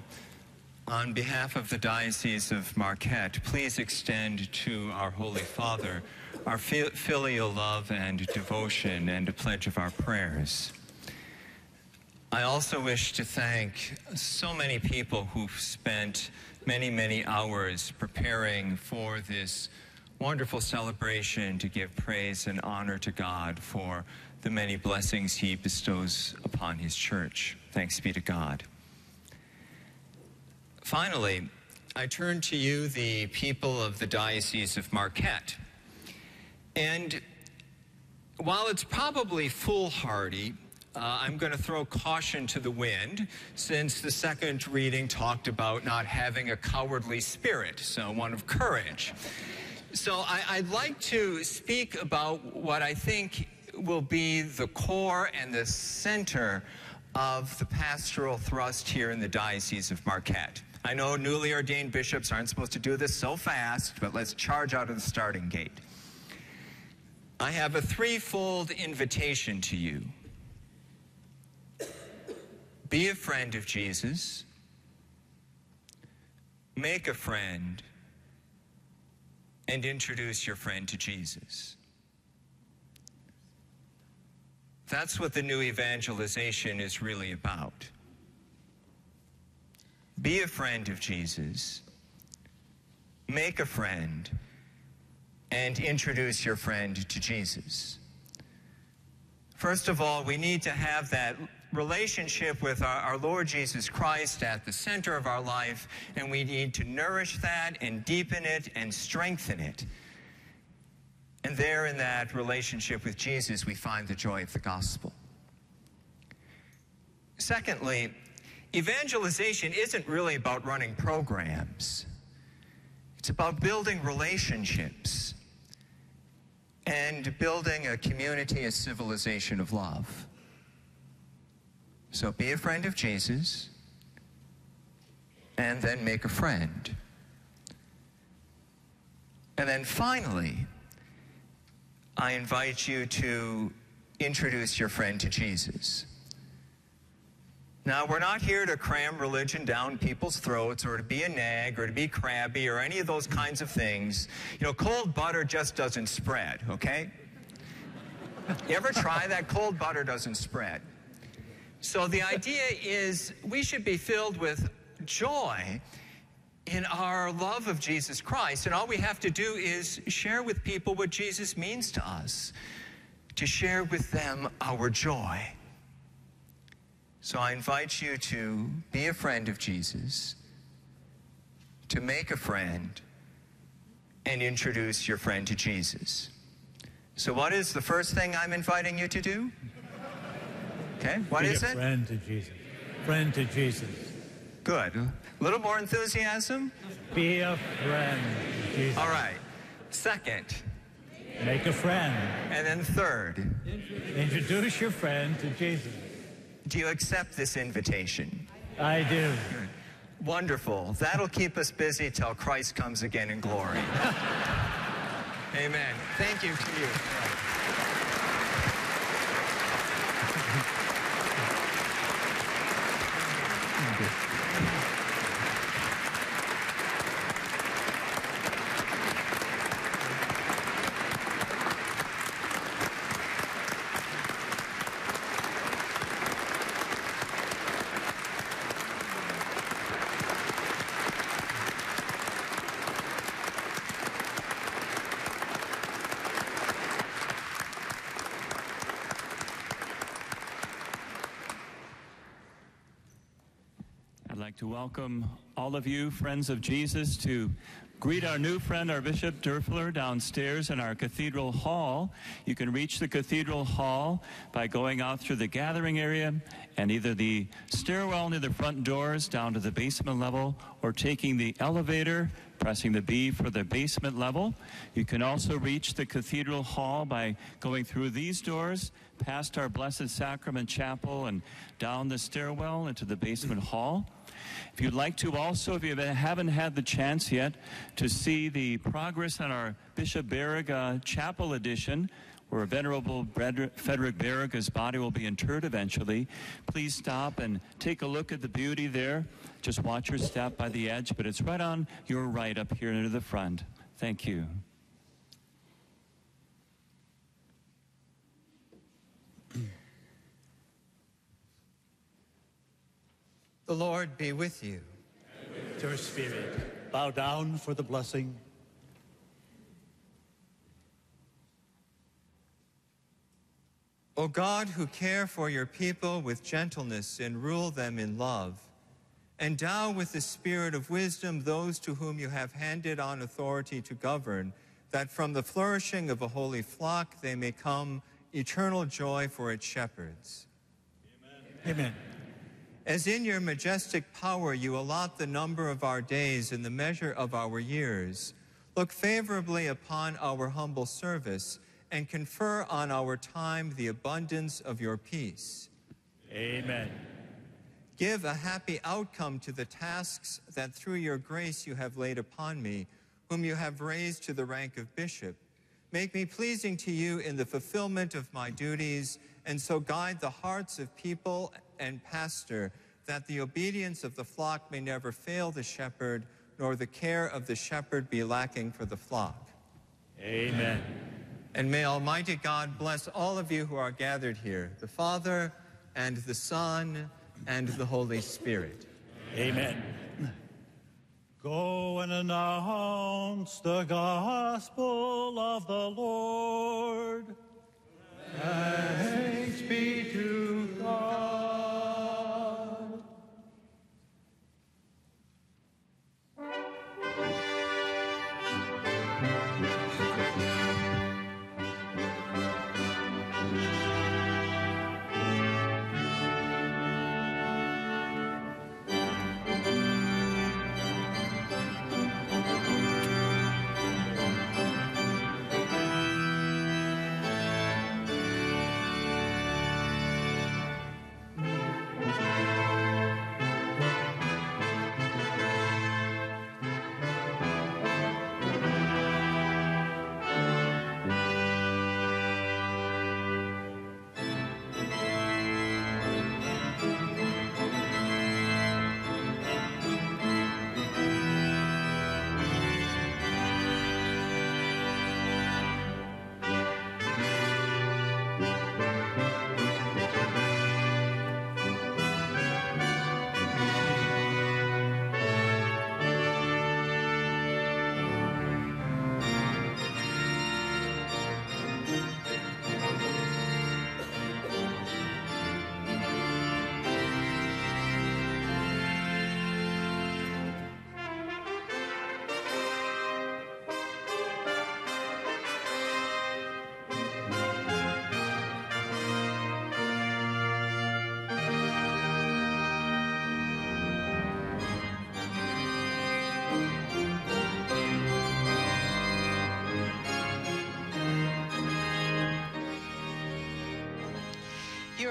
on behalf of the Diocese of Marquette, please extend to our Holy Father our fi- filial love and devotion and a pledge of our prayers. I also wish to thank so many people who've spent many, many hours preparing for this wonderful celebration to give praise and honor to God for the many blessings He bestows upon His church. Thanks be to God. Finally, I turn to you, the people of the Diocese of Marquette. And while it's probably foolhardy, uh, I'm going to throw caution to the wind since the second reading talked about not having a cowardly spirit, so one of courage. So I, I'd like to speak about what I think will be the core and the center of the pastoral thrust here in the Diocese of Marquette. I know newly ordained bishops aren't supposed to do this so fast, but let's charge out of the starting gate. I have a threefold invitation to you. Be a friend of Jesus. Make a friend. And introduce your friend to Jesus. That's what the new evangelization is really about. Be a friend of Jesus. Make a friend. And introduce your friend to Jesus. First of all, we need to have that relationship with our, our, Lord Jesus Christ at the center of our life, and we need to nourish that and deepen it and strengthen it. And there, in that relationship with Jesus, we find the joy of the gospel. Secondly, evangelization isn't really about running programs, it's about building relationships and building a community, a civilization of love. So be a friend of Jesus and then make a friend. And then finally, I invite you to introduce your friend to Jesus. Now, we're not here to cram religion down people's throats or to be a nag or to be crabby or any of those kinds of things. You know, cold butter just doesn't spread, okay? You ever try that? Cold butter doesn't spread. So the idea is we should be filled with joy in our love of Jesus Christ. And all we have to do is share with people what Jesus means to us, to share with them our joy. So I invite you to be a friend of Jesus, to make a friend, and introduce your friend to Jesus. So, what is the first thing I'm inviting you to do? Okay, what a it? Friend to Jesus. Friend to Jesus. Good. A little more enthusiasm? Be a friend to Jesus. All right. Second. Make a friend. And then third. Introduce your friend to Jesus. Do you accept this invitation? I do. Good. Wonderful. That'll keep us busy till Christ comes again in glory. Amen. Thank you to you. I'd like to welcome all of you, friends of Jesus, to greet our new friend, our Bishop Doerfler, downstairs in our Cathedral Hall. You can reach the Cathedral Hall by going out through the gathering area and either the stairwell near the front doors down to the basement level or taking the elevator, pressing the B for the basement level. You can also reach the Cathedral Hall by going through these doors, past our Blessed Sacrament Chapel, and down the stairwell into the basement hall. If you'd like to also, if you haven't had the chance yet to see the progress on our Bishop Baraga Chapel edition, where Venerable Frederick Baraga's body will be interred eventually, please stop and take a look at the beauty there. Just watch your step by the edge, but it's right on your right up here near the front. Thank you. The Lord be with you. With your spirit. Bow down for the blessing. O God, who care for your people with gentleness and rule them in love, endow with the spirit of wisdom those to whom you have handed on authority to govern, that from the flourishing of a holy flock they may come eternal joy for its shepherds. Amen. Amen. As in your majestic power you allot the number of our days and the measure of our years, look favorably upon our humble service and confer on our time the abundance of your peace. Amen. Give a happy outcome to the tasks that through your grace you have laid upon me, whom you have raised to the rank of bishop. Make me pleasing to you in the fulfillment of my duties, and so guide the hearts of people and pastor, that the obedience of the flock may never fail the shepherd, nor the care of the shepherd be lacking for the flock. Amen. And may Almighty God bless all of you who are gathered here, the Father and the Son and the Holy Spirit. Amen. Go and announce the gospel of the Lord. Thanks be to God.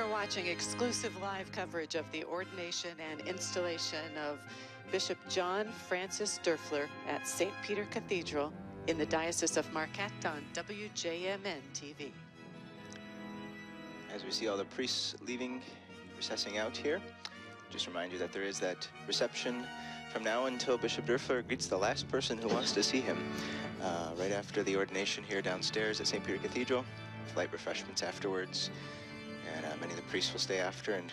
Are watching exclusive live coverage of the ordination and installation of Bishop John Francis Doerfler at St. Peter Cathedral in the Diocese of Marquette on WJMN TV. As we see all the priests leaving, recessing out here, just remind you that there is that reception from now until Bishop Doerfler greets the last person who wants to see him. Uh, right after the ordination here downstairs at St. Peter Cathedral, light refreshments afterwards, and uh, many of the priests will stay after, and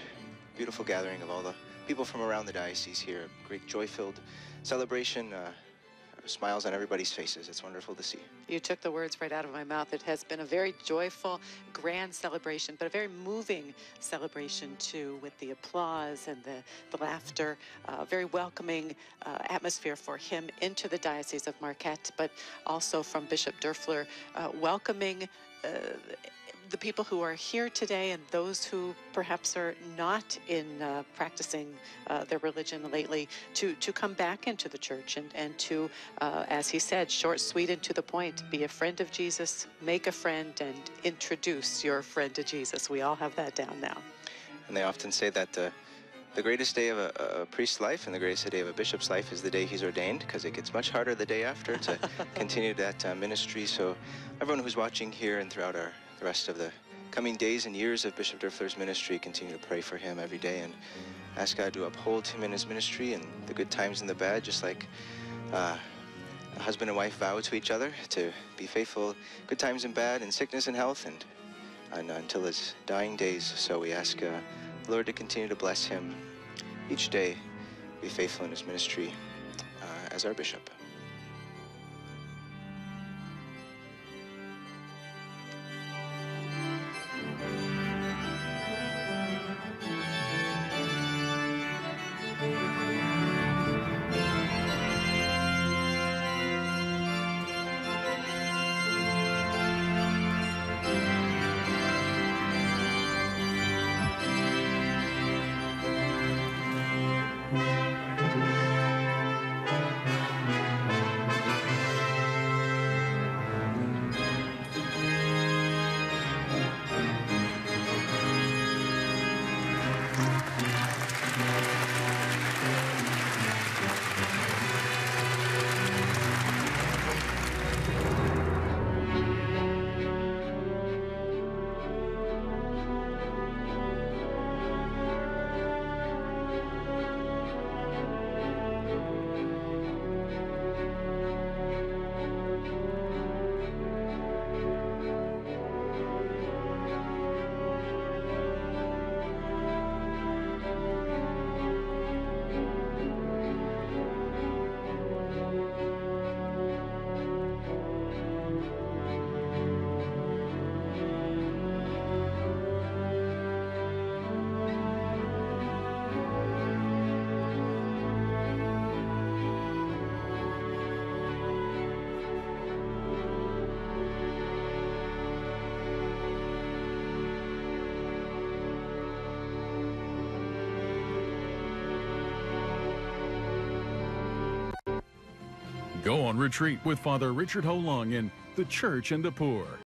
beautiful gathering of all the people from around the diocese here. A great joy-filled celebration, uh, smiles on everybody's faces. It's wonderful to see. You took the words right out of my mouth. It has been a very joyful, grand celebration, but a very moving celebration too, with the applause and the, the laughter. Uh, very welcoming uh, atmosphere for him into the Diocese of Marquette, but also from Bishop Doerfler, uh, welcoming uh, the people who are here today and those who perhaps are not in uh, practicing uh, their religion lately to, to come back into the church and, and to, uh, as he said, short, sweet, and to the point, be a friend of Jesus, make a friend, and introduce your friend to Jesus. We all have that down now. And they often say that uh, the greatest day of a, a, priest's life and the greatest day of a bishop's life is the day he's ordained because it gets much harder the day after to continue that uh, ministry. So everyone who's watching here and throughout our the rest of the coming days and years of Bishop Doerfler's ministry. Continue to pray for him every day and ask God to uphold him in his ministry and the good times and the bad, just like uh, a husband and wife vow to each other to be faithful, good times and bad, in sickness and health, and, and until his dying days. So we ask uh, Lord to continue to bless him each day, be faithful in his ministry uh, as our bishop. Go on retreat with Father Richard Ho Lung in The Church and the Poor.